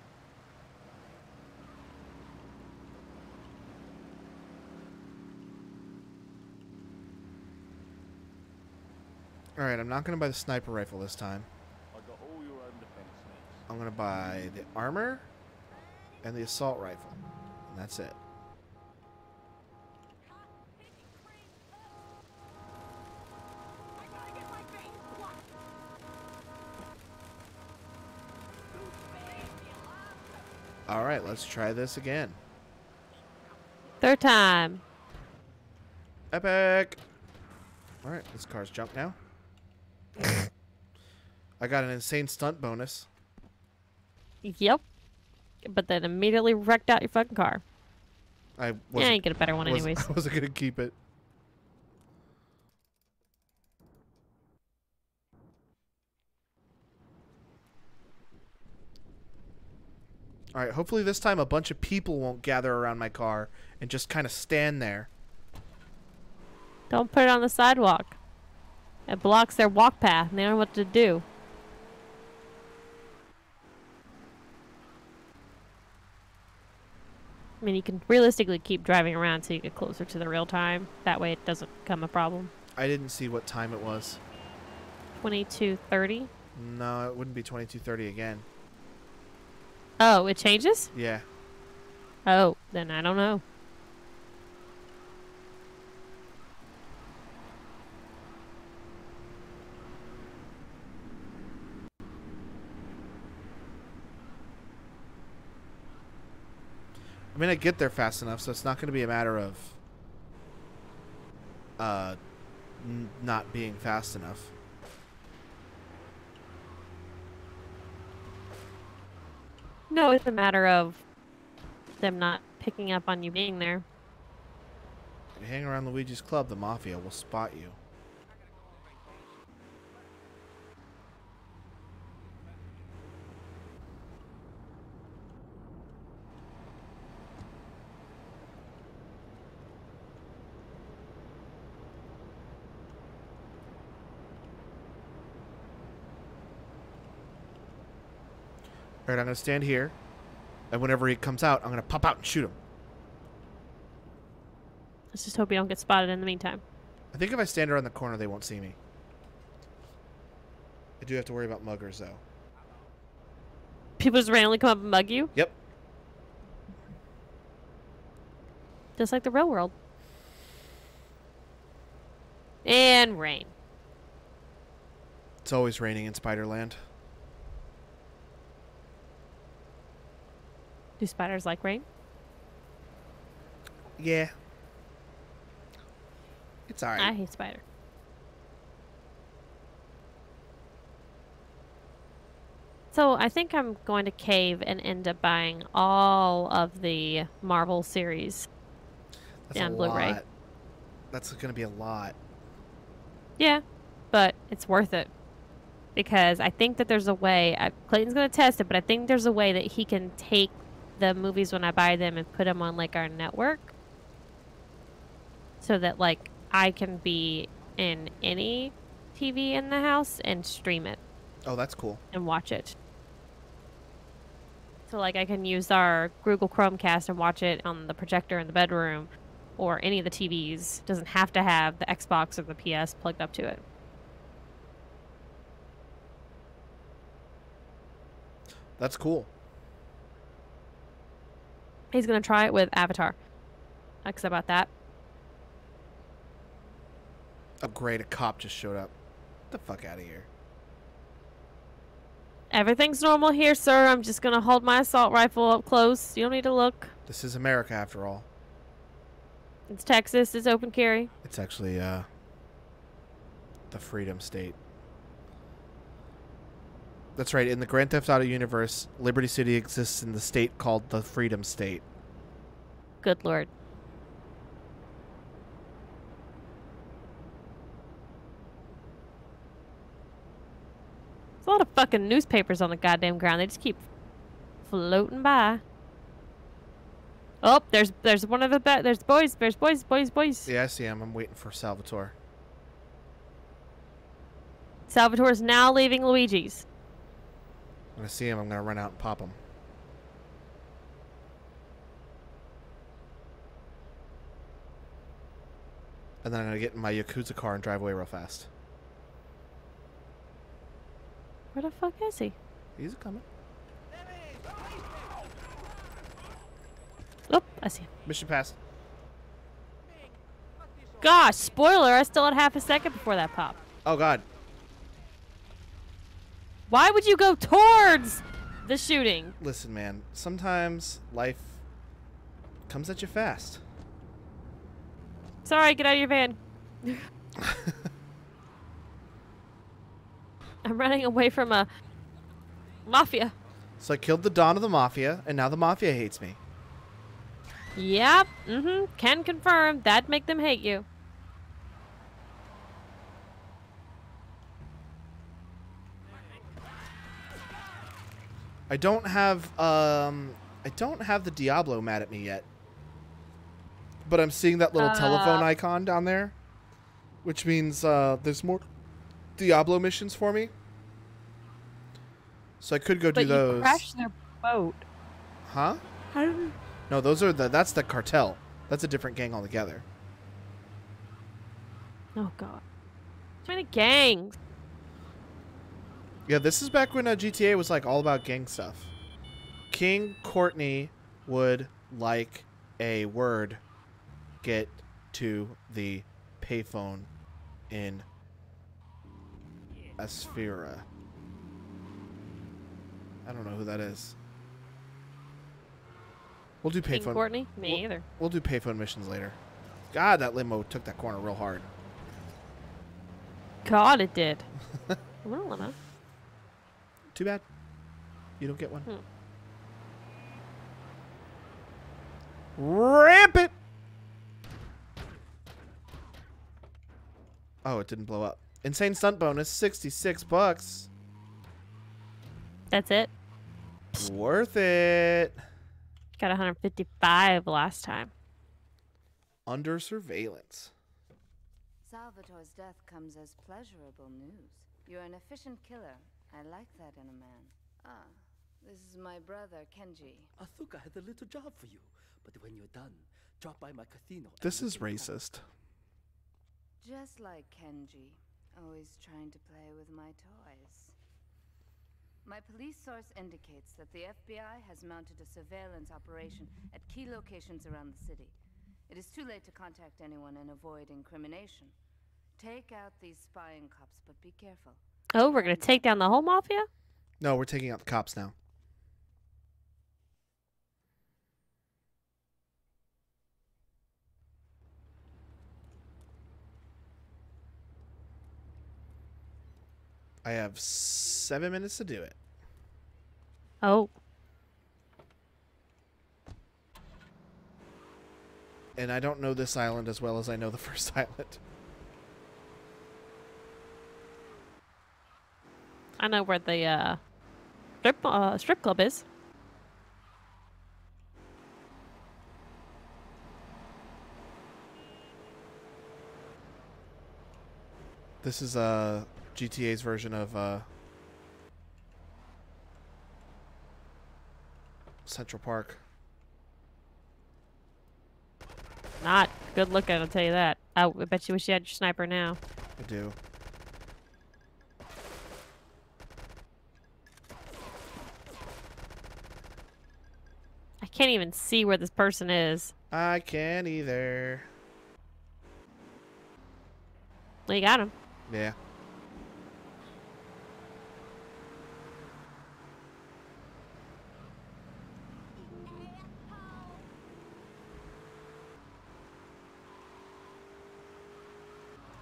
All right, I'm not going to buy the sniper rifle this time. I got all your own defense I'm going to buy the armor and the assault rifle. And that's it. All right, let's try this again. Third time. Epic. All right, this car's junk now. I got an insane stunt bonus. Yep. But then immediately wrecked out your fucking car. I Yeah, you get a better one anyways. I wasn't gonna keep it. All right, hopefully this time a bunch of people won't gather around my car and just kind of stand there. Don't put it on the sidewalk. It blocks their walk path and they don't know what to do. I mean, you can realistically keep driving around so you get closer to the real time. That way it doesn't become a problem. I didn't see what time it was. 2230. No, it wouldn't be 22:30 again. Oh, it changes? Yeah. Oh, then I don't know. I mean, I get there fast enough, so it's not going to be a matter of uh n- not being fast enough. No, it's a matter of them not picking up on you being there. If you hang around Luigi's club, the mafia will spot you. Alright, I'm gonna stand here, and whenever he comes out, I'm gonna pop out and shoot him. Let's just hope you don't get spotted in the meantime. I think if I stand around the corner, they won't see me. I do have to worry about muggers, though. People just randomly come up and mug you, Yep. just like the real world. And rain. It's always raining in Spiderland. Do spiders like rain? Yeah. It's alright. I hate spider. So I think I'm going to cave and end up buying all of the Marvel series. That's on Blu-ray. That's going to be a lot. Yeah, but it's worth it because I think that there's a way. I, Clayton's gonna test it, but I think there's a way that he can take the movies when I buy them and put them on like our network, so that like I can be in any TV in the house and stream it Oh, that's cool. and watch it. So like I can use our Google Chromecast and watch it on the projector in the bedroom or any of the TVs. Doesn't have to have the Xbox or the PS plugged up to it. That's cool. He's gonna try it with Avatar. Excited about that. Oh, great. A cop just showed up. Get the fuck out of here. Everything's normal here, sir. I'm just gonna hold my assault rifle up close. You don't need to look. This is America, after all. It's Texas. It's open carry. It's actually, uh, the Freedom State. That's right. In the Grand Theft Auto universe, Liberty City exists in the state called the Freedom State. Good lord. There's a lot of fucking newspapers on the goddamn ground. They just keep floating by. Oh, there's there's one of the there's boys, there's boys, boys, boys. Yeah, I see him. I'm waiting for Salvatore. Salvatore's now leaving Luigi's. When I see him, I'm going to run out and pop him. And then I'm going to get in my Yakuza car and drive away real fast. Where the fuck is he? He's coming. Oh, I see him. Mission passed. Gosh, spoiler! I still had half a second before that pop. Oh, God. Why would you go towards the shooting. Listen, man. Sometimes life comes at you fast. Sorry, get out of your van. I'm running away from a mafia. So I killed the Don of the Mafia, and now the Mafia hates me. Yep. Mm-hmm. Can confirm that'd make them hate you. I don't have um I don't have the Diablo mad at me yet. But I'm seeing that little telephone Uh. icon down there, which means uh there's more Diablo missions for me. So I could go But do you those. crashed their boat. Huh? How did No, those are the that's the cartel. That's a different gang altogether. Oh god. Too many gangs. Yeah, this is back when uh, GTA was like all about gang stuff. King Courtney would like a word get to the payphone in Asphera. I don't know who that is. We'll do payphone. King. Courtney? Me we'll, either. We'll do payphone missions later. God, that limo took that corner real hard. God, it did. well, Emma. Too bad. You don't get one. Hmm. Ramp it! Oh, it didn't blow up. Insane stunt bonus, 66 bucks. That's it. Worth it. Got 155 last time. Under surveillance. Salvatore's death comes as pleasurable news. You're an efficient killer. I like that in a man. Ah, this is my brother, Kenji. I thought I had a little job for you, but when you're done, drop by my casino. This is can talk. racist. Just like Kenji, always trying to play with my toys. My police source indicates that the FBI has mounted a surveillance operation at key locations around the city. It is too late to contact anyone and avoid incrimination. Take out these spying cops, but be careful. Oh, we're gonna take down the whole mafia? No, we're taking out the cops now. I have seven minutes to do it. Oh. And I don't know this island as well as I know the first island. I know where the uh, strip uh, strip club is. This is uh, GTA's version of uh, Central Park. Not good looking, I'll tell you that. I, I bet you wish you had your sniper now. I do. Can't even see where this person is. I can't either. Well, you got him. Yeah.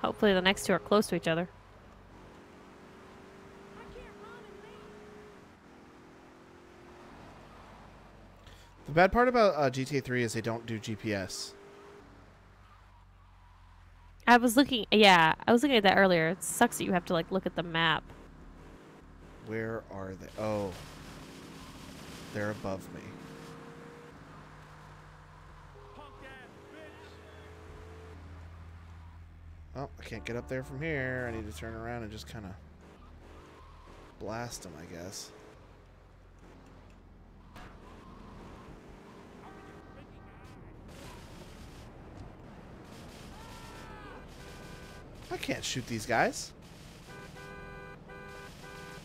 Hopefully the next two are close to each other. The bad part about uh, GTA 3 is they don't do GPS. I was looking, yeah, I was looking at that earlier. It sucks that you have to like look at the map. Where are they? Oh. They're above me. Oh, I can't get up there from here. I need to turn around and just kind of blast them, I guess. I can't shoot these guys.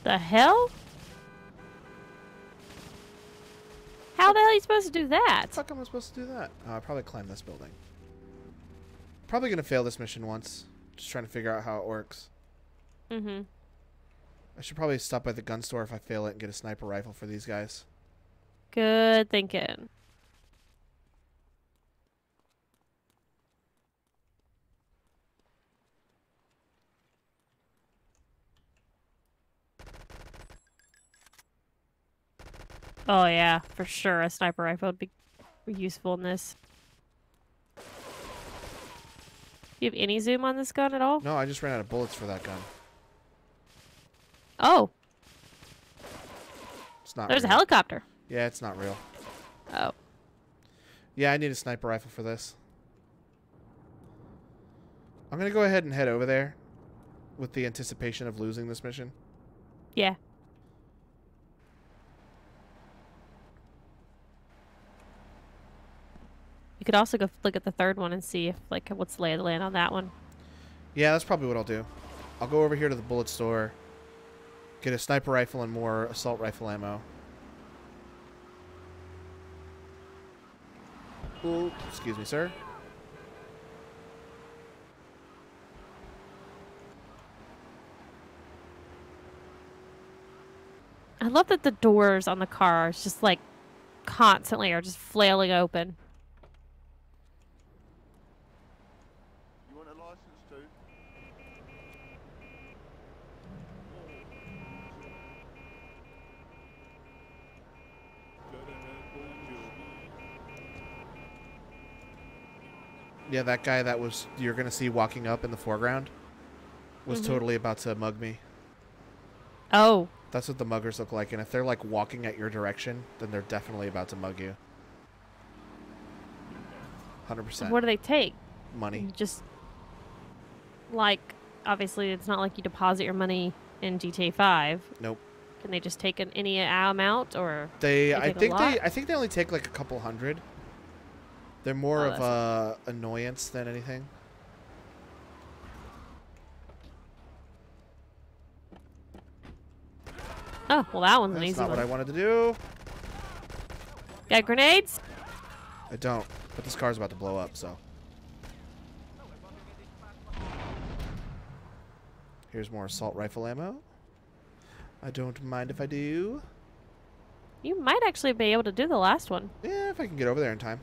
The hell? How the hell are you supposed to do that? fuck am I supposed to do that? Oh, I probably climb this building. Probably gonna fail this mission once. Just trying to figure out how it works. Mm-hmm. I should probably stop by the gun store if I fail it and get a sniper rifle for these guys. Good thinking. Oh yeah, for sure. A sniper rifle would be useful in this. Do you have any zoom on this gun at all? No, I just ran out of bullets for that gun. Oh, It's not. there's a helicopter. Yeah, it's not real. Oh. Yeah, I need a sniper rifle for this. I'm gonna go ahead and head over there with the anticipation of losing this mission. Yeah. You could also go look at the third one and see if like what's the lay of the land on that one. Yeah, that's probably what I'll do. I'll go over here to the bullet store, get a sniper rifle and more assault rifle ammo. Ooh, excuse me, sir. I love that the doors on the car is just like constantly are just flailing open. You want a license too? Yeah, that guy that was you're gonna see walking up in the foreground was Mhm. totally about to mug me. Oh, That's what the muggers look like, and if they're like walking at your direction, then they're definitely about to mug you. Hundred percent. what do they take? Money. You just like obviously it's not like you deposit your money in GTA 5. Nope. Can they just take an, any amount or They, I think they, I think they only take like a couple hundred. They're more Oh, of a uh, annoyance than anything. Oh, well that one's an That's easy not one. what I wanted to do. Got grenades? I don't, but this car's about to blow up, so. Here's more assault rifle ammo. I don't mind if I do. You might actually be able to do the last one. Yeah, if I can get over there in time.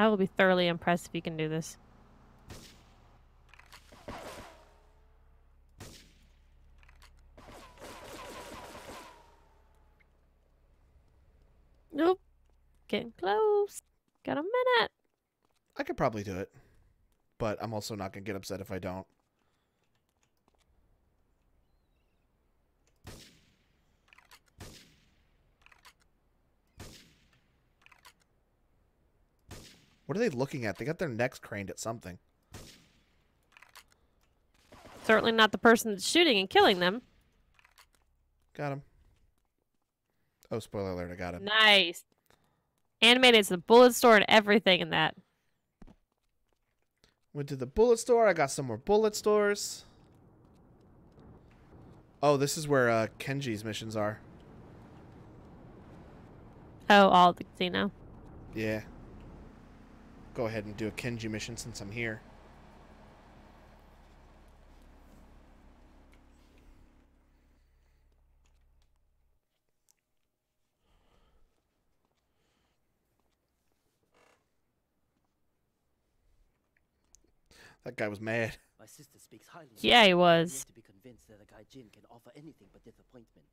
I will be thoroughly impressed if you can do this. Nope. Getting close. Got a minute. I could probably do it, but I'm also not gonna get upset if I don't. What are they looking at? They got their necks craned at something. Certainly not the person that's shooting and killing them. Got him. Oh, spoiler alert! I got him. Nice. Animated, it's the bullet store and everything in that. Went to the bullet store. I got some more bullet stores. Oh, this is where uh, Kenji's missions are. Oh, all the casino. Yeah. Go ahead and do a Kenji mission since I'm here. That guy was mad. My sister speaks highly. Yeah, he was. yet to be convinced that a gaijin can offer anything but disappointment.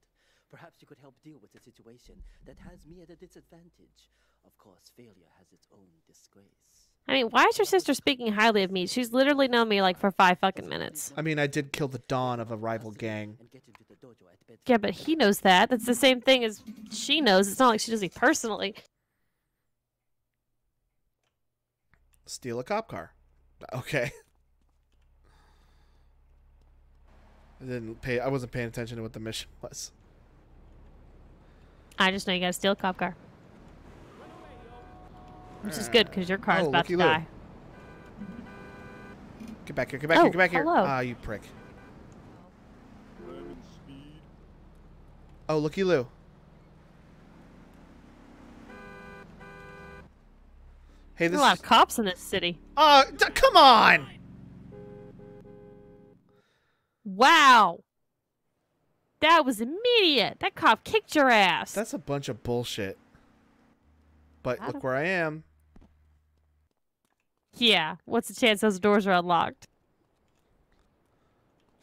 Perhaps you could help deal with a situation that has me at a disadvantage. Of course, failure has its own disgrace. I mean, why is your sister speaking highly of me? She's literally known me like for five fucking minutes. I mean, I did kill the don of a rival gang. Yeah, but he knows that. That's the same thing as she knows. It's not like she knows me personally. Steal a cop car. Okay. I didn't pay. I wasn't paying attention to what the mission was. I just know you gotta steal a cop car. which is good because your car's Oh, about to die. Get back here. Get back Oh, here. Get back here. hello. Ah, you prick. Oh, looky Lou. Hey, There's a lot of cops in this city. Oh, come on! Wow. That was immediate. That cop kicked your ass. That's a bunch of bullshit. But look where I am. yeah. What's the chance those doors are unlocked?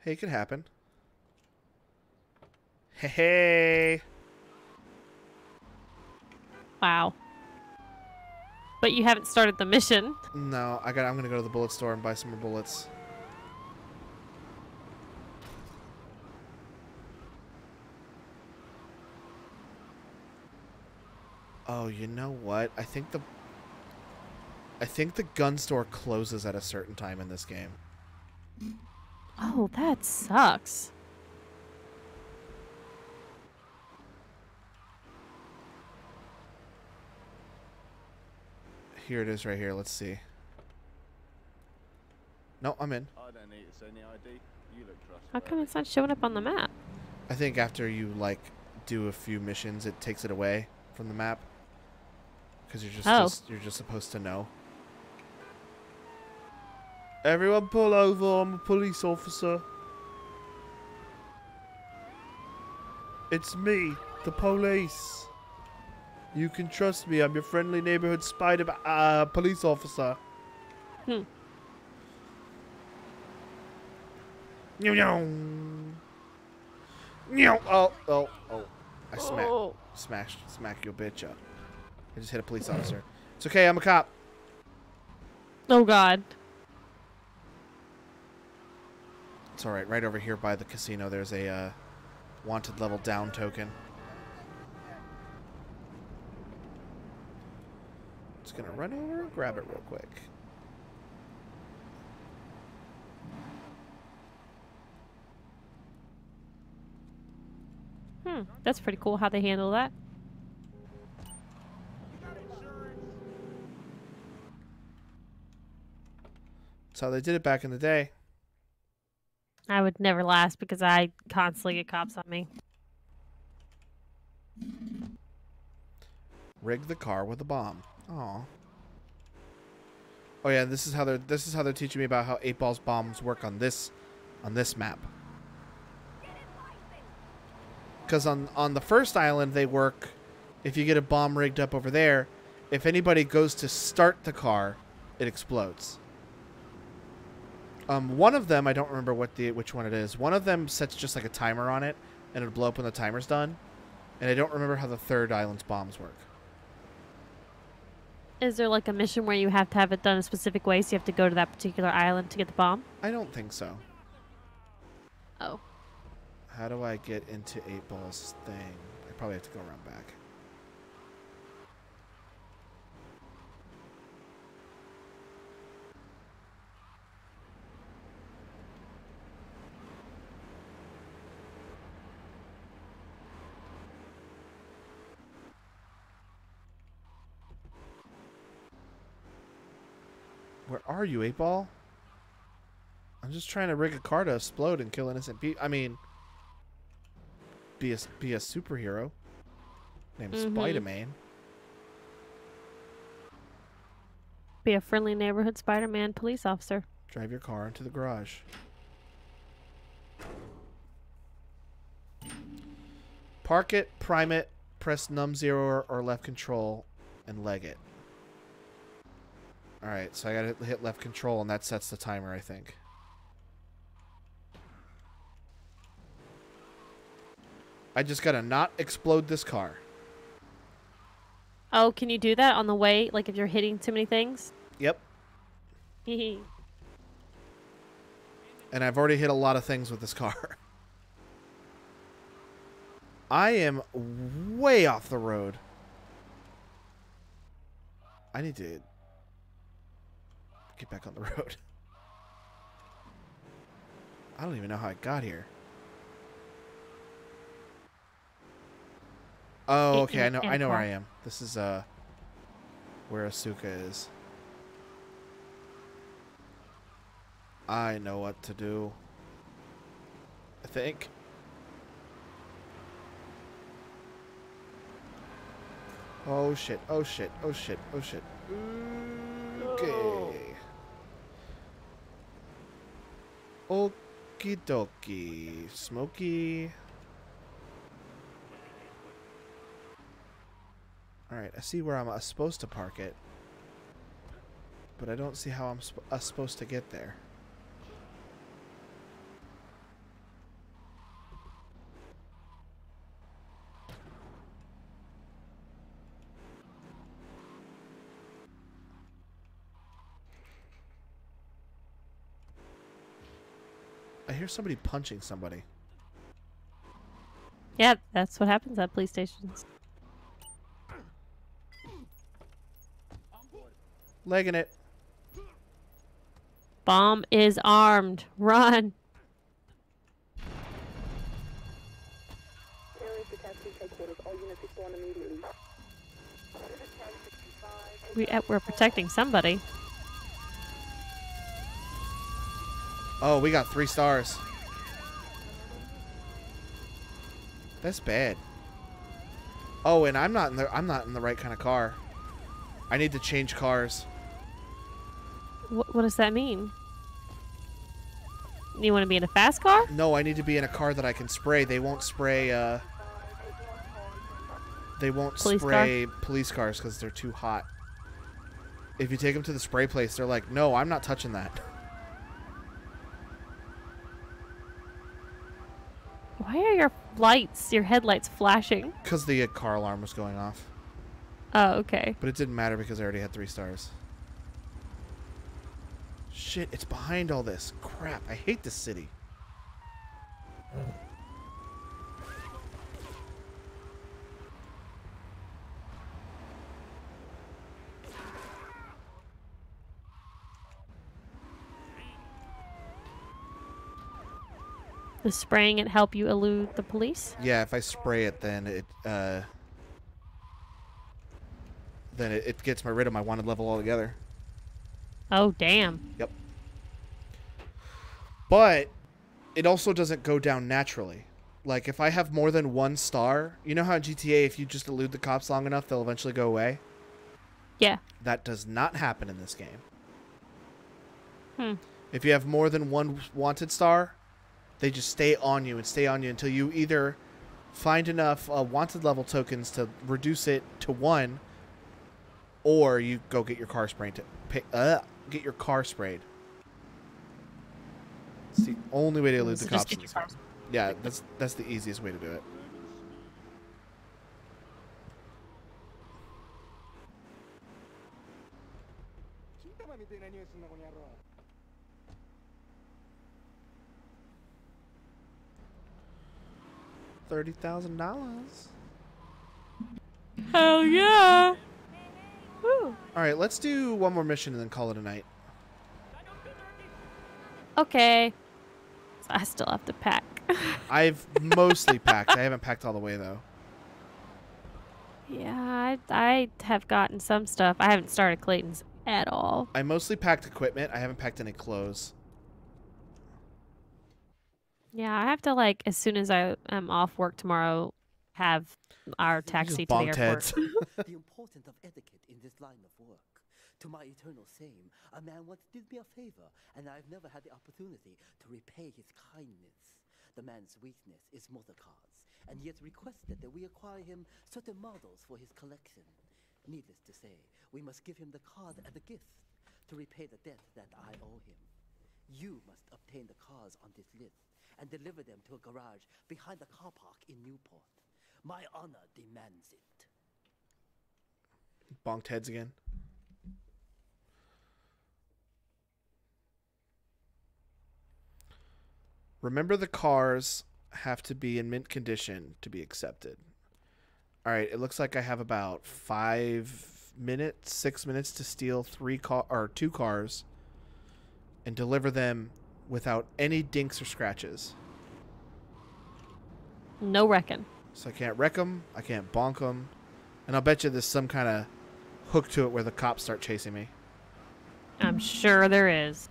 Hey, it could happen. Hey, hey. Wow. But you haven't started the mission. No, I got. I'm gonna go to the bullet store and buy some more bullets. Oh, you know what? I think the. I think the gun store closes at a certain time in this game. Oh, that sucks. Here it is, right here. Let's see. No, I'm in. I don't need to see any ID. You look trustworthy. How come it's not showing up on the map? I think after you like do a few missions, it takes it away from the map. Because you're just, Oh. just you're just supposed to know. Everyone pull over, I'm a police officer. It's me, the police. You can trust me, I'm your friendly neighborhood spider uh, police officer. Hmm. Oh, oh, oh. I smack, Oh. smashed, smack your bitch up. I just hit a police officer. It's okay, I'm a cop. Oh god. It's alright. Right over here by the casino, there's a uh, wanted level down token. Just gonna run over and grab it real quick. Hmm. That's pretty cool how they handle that. That's how they did it back in the day. I would never last because I constantly get cops on me. Rig the car with a bomb. Aw. Oh yeah, this is how they're this is how they're teaching me about how eight balls bombs work on this on this map. Cause on on the first island they work if you get a bomb rigged up over there, if anybody goes to start the car, it explodes. Um, one of them I don't remember what the which one it is. One of them sets just like a timer on it, and it'll blow up when the timer's done. And I don't remember how the third island's bombs work. Is there like a mission where you have to have it done a specific way, so you have to go to that particular island to get the bomb? I don't think so. Oh. How do I get into eight balls thing? I probably have to go around back. Where are you, eight ball? I'm just trying to rig a car to explode and kill innocent people. I mean, be a be a superhero named Mhm. Spider-Man. Be a friendly neighborhood Spider-Man police officer. Drive your car into the garage. Park it, prime it, press num zero or left control, and leg it. All right, so I gotta hit left control, and that sets the timer. I think. I just gotta not explode this car. Oh, can you do that on the way? Like if you're hitting too many things? Yep. And I've already hit a lot of things with this car. I am way off the road. I need to get back on the road. I don't even know how I got here. Oh, okay. I know. I know where. I am. This is uh. where Asuka is. I know what to do. I think. Oh shit, oh shit, oh shit, oh shit. Okay. Okie dokie. Smoky. Alright, I see where I'm uh, supposed to park it. But I don't see how I'm sp- uh, supposed to get there. Hear somebody punching somebody. Yeah, that's what happens at police stations. Legging it. Bomb is armed. Run. Terrorist attack police headquarters. All units respond immediately. We, uh, we're protecting somebody. Oh, we got three stars. That's bad. Oh, and I'm not in the I'm not in the right kind of car. I need to change cars. What, what does that mean? You want to be in a fast car? No, I need to be in a car that I can spray. They won't spray uh They won't Police car? spray police cars cuz they're too hot. If you take them to the spray place, they're like, "No, I'm not touching that." Why are your lights, your headlights flashing? Cuz the uh, car alarm was going off. Oh, okay. But it didn't matter because I already had 3 stars. Shit, it's behind all this. Crap, I hate this city. Does spraying it help you elude the police? Yeah, if I spray it, then it uh, then it, it gets me rid of my wanted level altogether. Oh, damn. Yep. But it also doesn't go down naturally. Like if I have more than one star, you know how in GTA if you just elude the cops long enough, they'll eventually go away. Yeah. That does not happen in this game. Hmm. If you have more than one wanted star, they just stay on you and stay on you until you either find enough uh, wanted level tokens to reduce it to one, or you go get your car sprayed. To pick, uh, get your car sprayed. It's the only way to elude the So just cops. get in your this car game. Yeah, that's that's the easiest way to do it. Thirty thousand dollars. Hell yeah! Woo. All right, let's do one more mission and then call it a night. Okay. So I still have to pack. I've mostly packed. I haven't packed all the way though. yeah, I, I have gotten some stuff. I haven't started Clayton's at all. I mostly packed equipment. I haven't packed any clothes. Yeah, I have to like as soon as I am off work tomorrow, have our taxi to the bonked airport. the importance of etiquette in this line of work. To my eternal shame, a man once did me a favor, and I've never had the opportunity to repay his kindness. The man's weakness is motor cars, and he has requested that we acquire him certain models for his collection. Needless to say, we must give him the card as a gift to repay the debt that I owe him. You must obtain the cars on this list and deliver them to a garage behind the car park in Newport. My honor demands it. Bonked heads again. Remember the cars have to be in mint condition to be accepted. All right, it looks like I have about 5 minutes, 6 minutes to steal 3 car or 2 cars and deliver them without any dinks or scratches. No reckon. So I can't wreck them, I can't bonk them, and I'll bet you there's some kind of hook to it where the cops start chasing me. I'm sure there is.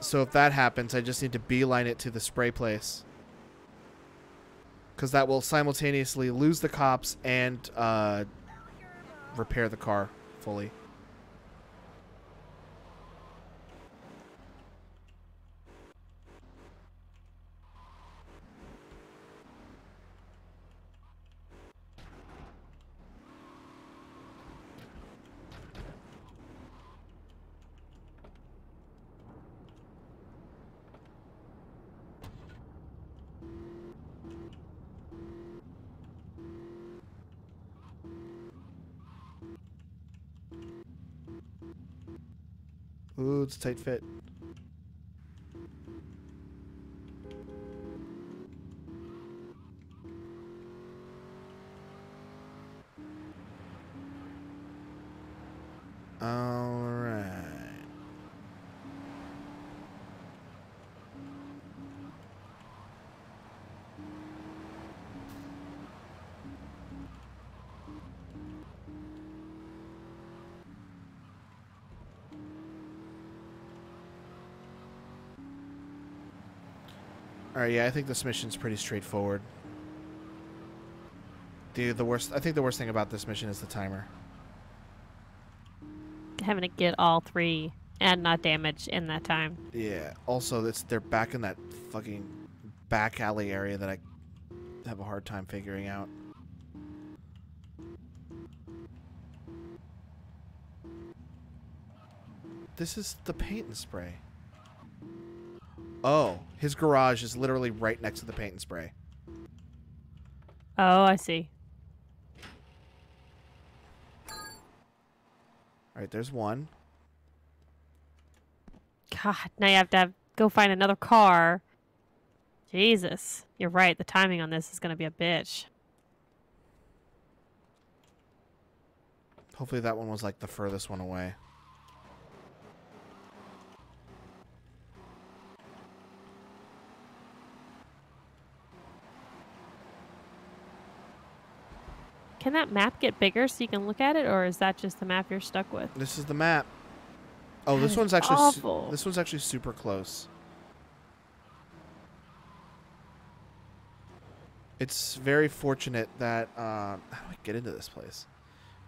So if that happens, I just need to beeline it to the spray place. Because that will simultaneously lose the cops and uh, repair the car fully. A tight fit. All right. All right, yeah, I think this mission's pretty straightforward. The the worst, I think the worst thing about this mission is the timer. Having to get all three and not damage in that time. Yeah. Also, it's they're back in that fucking back alley area that I have a hard time figuring out. This is the paint and spray. Oh, his garage is literally right next to the paint and spray. Oh, I see. All right, there's one. God, now you have to have, go find another car. Jesus. You're right. The timing on this is going to be a bitch. Hopefully that one was like the furthest one away. Can that map get bigger so you can look at it, or is that just the map you're stuck with? This is the map. Oh, That this one's actually this one's actually super close. It's very fortunate that uh, how do I get into this place?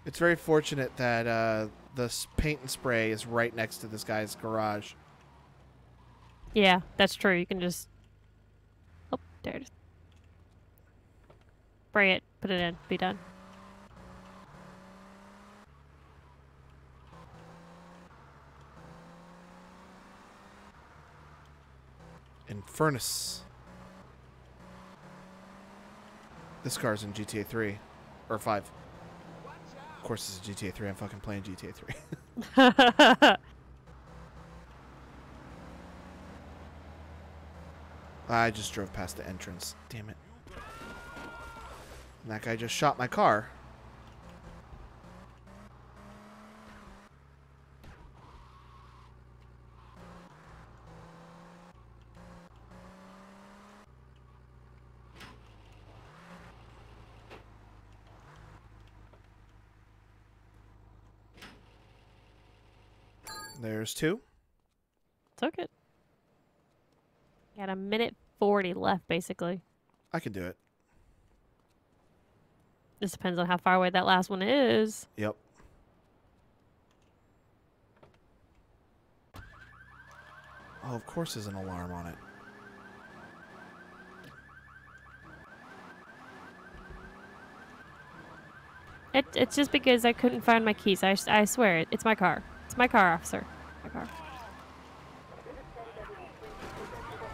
It's very fortunate that uh, the paint and spray is right next to this guy's garage. Yeah, that's true. You can just. Oh, there it is. Spray it, put it in, be done. In Furnace. This car's in GTA 3 or 5. Of course, is GTA 3. I'm fucking playing GTA 3. I just drove past the entrance. Damn it. And that guy just shot my car. There's two. Took it. Got a minute 40 left, basically. I can do it. This depends on how far away that last one is. Yep. Oh, of course there's an alarm on it. It, it's just because I couldn't find my keys. I, I swear it. It's my car. It's my car, officer. My car.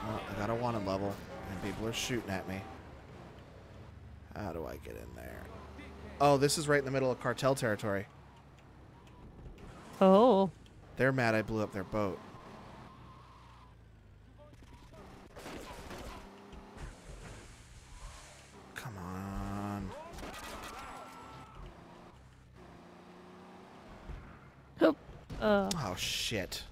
Oh, I got a wanted level, and people are shooting at me. How do I get in there? Oh, this is right in the middle of cartel territory. Oh. They're mad I blew up their boat. Come on. Oh. Uh, Oh, shit.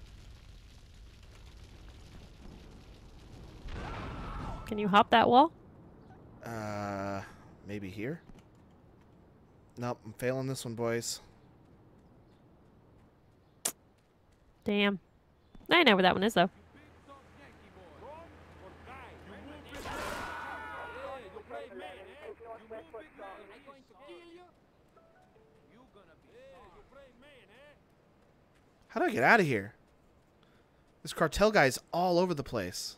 can you hop that wall? Uh, maybe here? Nope, I'm failing this one, boys. Damn. I know where that one is though. How do I get out of here? This cartel guy's all over the place.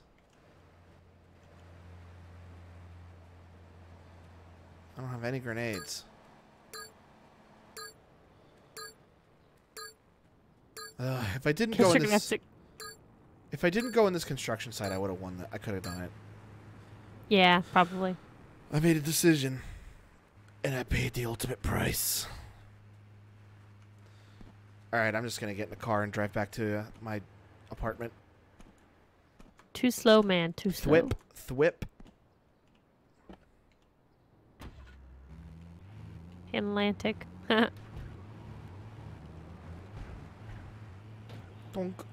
I don't have any grenades. Ugh, if I didn't go in this, if I didn't go in this construction site, I would have won that. I could have done it. Yeah, probably. I made a decision, and I paid the ultimate price. All right, I'm just gonna get in the car and drive back to my apartment. Too slow, man. Too slow. Thwip, thwip. Atlantic. Donk.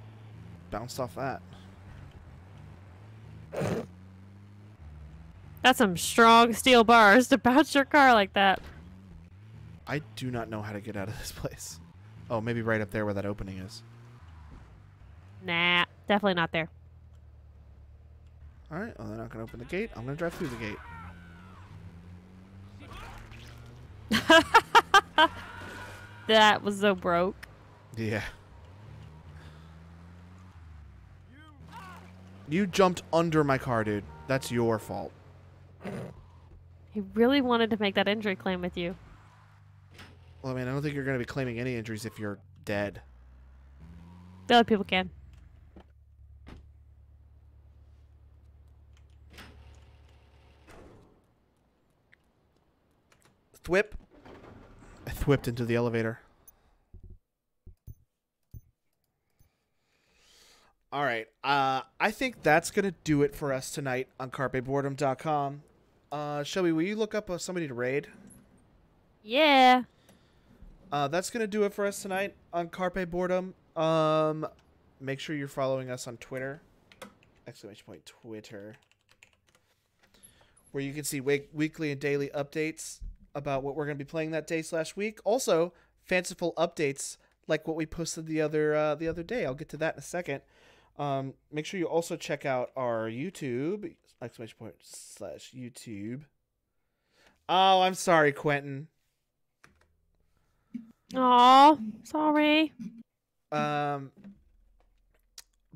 Bounced off that. That's some strong steel bars to bounce your car like that. I do not know how to get out of this place. Oh, maybe right up there where that opening is. Nah, definitely not there. All right, well, they're not going to open the gate. I'm going to drive through the gate. That was so broke. Yeah. You jumped under my car, dude. That's your fault. He really wanted to make that injury claim with you. Well, I mean, I don't think you're going to be claiming any injuries if you're dead. The other people can. Thwip. I thwipped into the elevator. All right. Uh, I think that's going to do it for us tonight on carpeboredom.com. Uh, Shelby, will you look up uh, somebody to raid? Yeah. Uh, that's going to do it for us tonight on Carpe Boredom. Um, make sure you're following us on Twitter. Exclamation point Twitter. Where you can see week- weekly and daily updates about what we're going to be playing that day slash week. Also, fanciful updates like what we posted the other uh, the other day. I'll get to that in a second. Um, make sure you also check out our YouTube exclamation point slash YouTube. Oh, I'm sorry, Quentin. Aw, sorry. Um,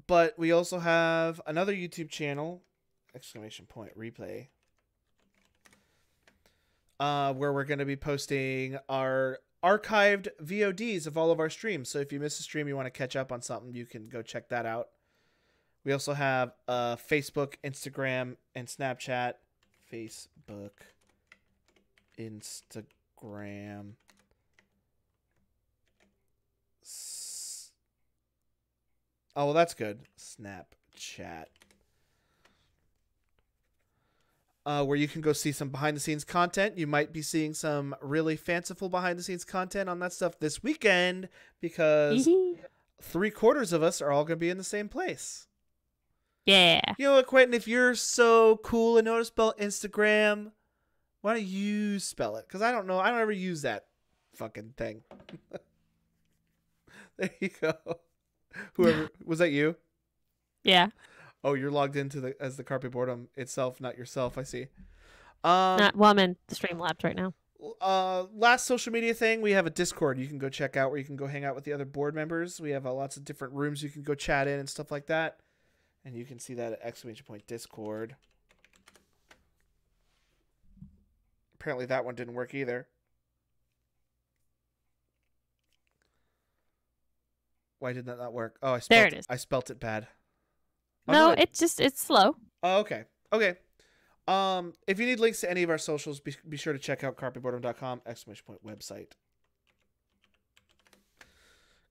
but we also have another YouTube channel, exclamation point replay, uh, where we're going to be posting our archived VODs of all of our streams. So if you miss a stream, you want to catch up on something, you can go check that out. We also have uh, Facebook, Instagram, and Snapchat. Facebook, Instagram. S- oh, well, that's good. Snapchat. Uh, where you can go see some behind the scenes content. You might be seeing some really fanciful behind the scenes content on that stuff this weekend because three quarters of us are all going to be in the same place. Yeah. You know what, Quentin? If you're so cool and know how to spell Instagram, why don't you spell it? Because I don't know. I don't ever use that fucking thing. there you go. Whoever was that you? Yeah. Oh, you're logged into the as the Carpe Boredom itself, not yourself. I see. Um, Not, well, I'm in Streamlabs right now. uh, last social media thing, we have a Discord you can go check out where you can go hang out with the other board members. We have uh, lots of different rooms you can go chat in and stuff like that. And you can see that at exclamation point Discord. Apparently that one didn't work either. Why didn't that not work? Oh, I spelt There it is. I spelt it bad. Oh, no, it- it's just it's slow. Oh, okay. Okay. Um, if you need links to any of our socials, be, be sure to check out carpeboredom.com, exclamation point website.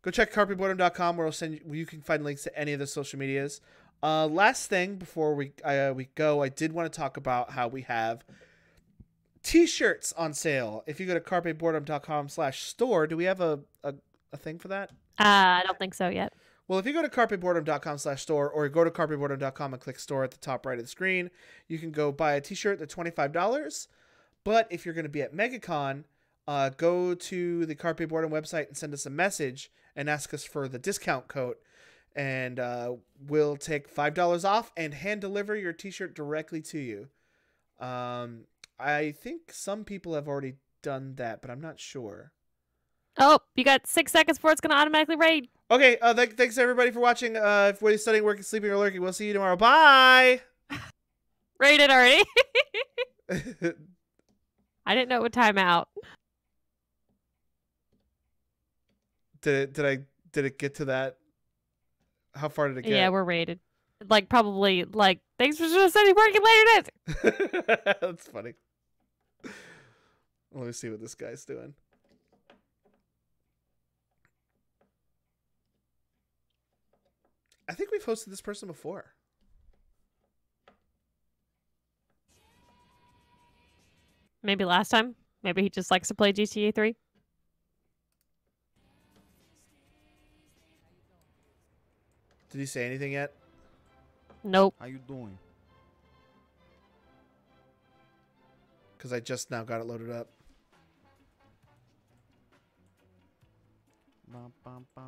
Go check carpeboredom.com where, I'll send you, where you can find links to any of the social medias. Uh, last thing before we uh, we go, I did want to talk about how we have t-shirts on sale. If you go to carpeboredom.com slash store, do we have a, a, a thing for that? Uh, I don't think so yet. Well, if you go to carpeboredom.com slash store or go to carpeboredom.com and click store at the top right of the screen, you can go buy a t-shirt. They're $25. But if you're going to be at MegaCon, uh, go to the Carpe Boredom website and send us a message and ask us for the discount code. And uh, we'll take five dollars off and hand deliver your T-shirt directly to you. Um, I think some people have already done that, but I'm not sure. Oh, you got six seconds before it's gonna automatically raid. Okay, uh, th- thanks everybody for watching. Uh, if we're studying, working, sleeping, or lurking, we'll see you tomorrow. Bye. Rated already. I didn't know it would time out. did it? Did I? Did it get to that? How far did it get? Yeah, we're rated. Like probably like thanks for studying, working later. That's funny. Let me see what this guy's doing. I think we've hosted this person before. Maybe last time. Maybe he just likes to play GTA 3. Did he say anything yet? Nope. How you doing? Because I just now got it loaded up.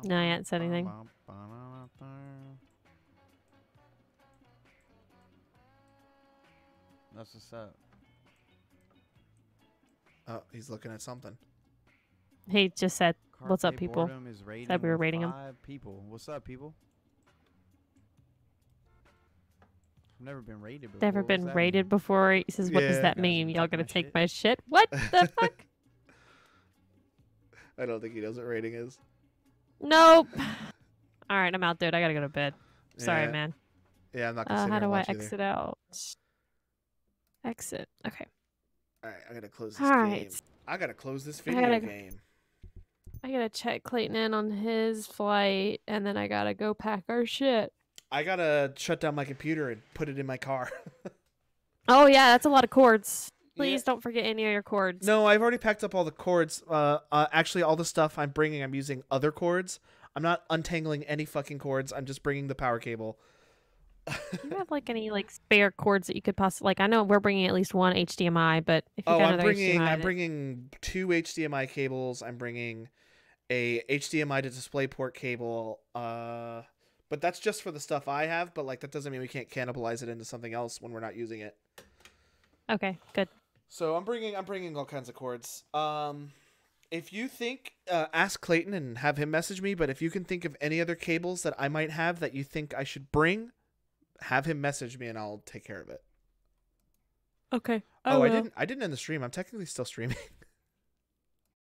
No, I hasn't said anything. That's what's up. Oh, he's looking at something. He just said, "What's up, people?" Boredom is Said we were with rating him. Five people. What's up, people? I've never been rated before. Never been that rated before. He says, "What does that mean? Y'all gonna take my shit? What the fuck? I don't think he knows what rating is. Nope. All right, I'm out, dude. I gotta go to bed. Sorry, Yeah. man. Yeah, I'm not gonna Uh, how do I either. exit out? Exit. Okay. All right, I gotta close this All game. right. I gotta close this I video gotta- game. I gotta check Clayton in on his flight, and then I gotta go pack our shit. I gotta shut down my computer and put it in my car. Oh yeah, that's a lot of cords. Please don't forget any of your cords. no, I've already packed up all the cords. Uh, uh, actually, all the stuff I'm bringing, I'm using other cords. I'm not untangling any fucking cords. I'm just bringing the power cable. Do you have like any like spare cords that you could possibly like? I know we're bringing at least one HDMI, but if you Oh, got I'm another bringing HDMI, I'm that- bringing two HDMI cables. I'm bringing a HDMI to DisplayPort cable. Uh, but that's just for the stuff I have. But like that doesn't mean we can't cannibalize it into something else when we're not using it. Okay, good. So I'm bringing I'm bringing all kinds of cords. Um, if you think, uh, ask Clayton and have him message me. But if you can think of any other cables that I might have that you think I should bring, have him message me and I'll take care of it. Okay. oh, I didn't I didn't end the stream. I'm technically still streaming.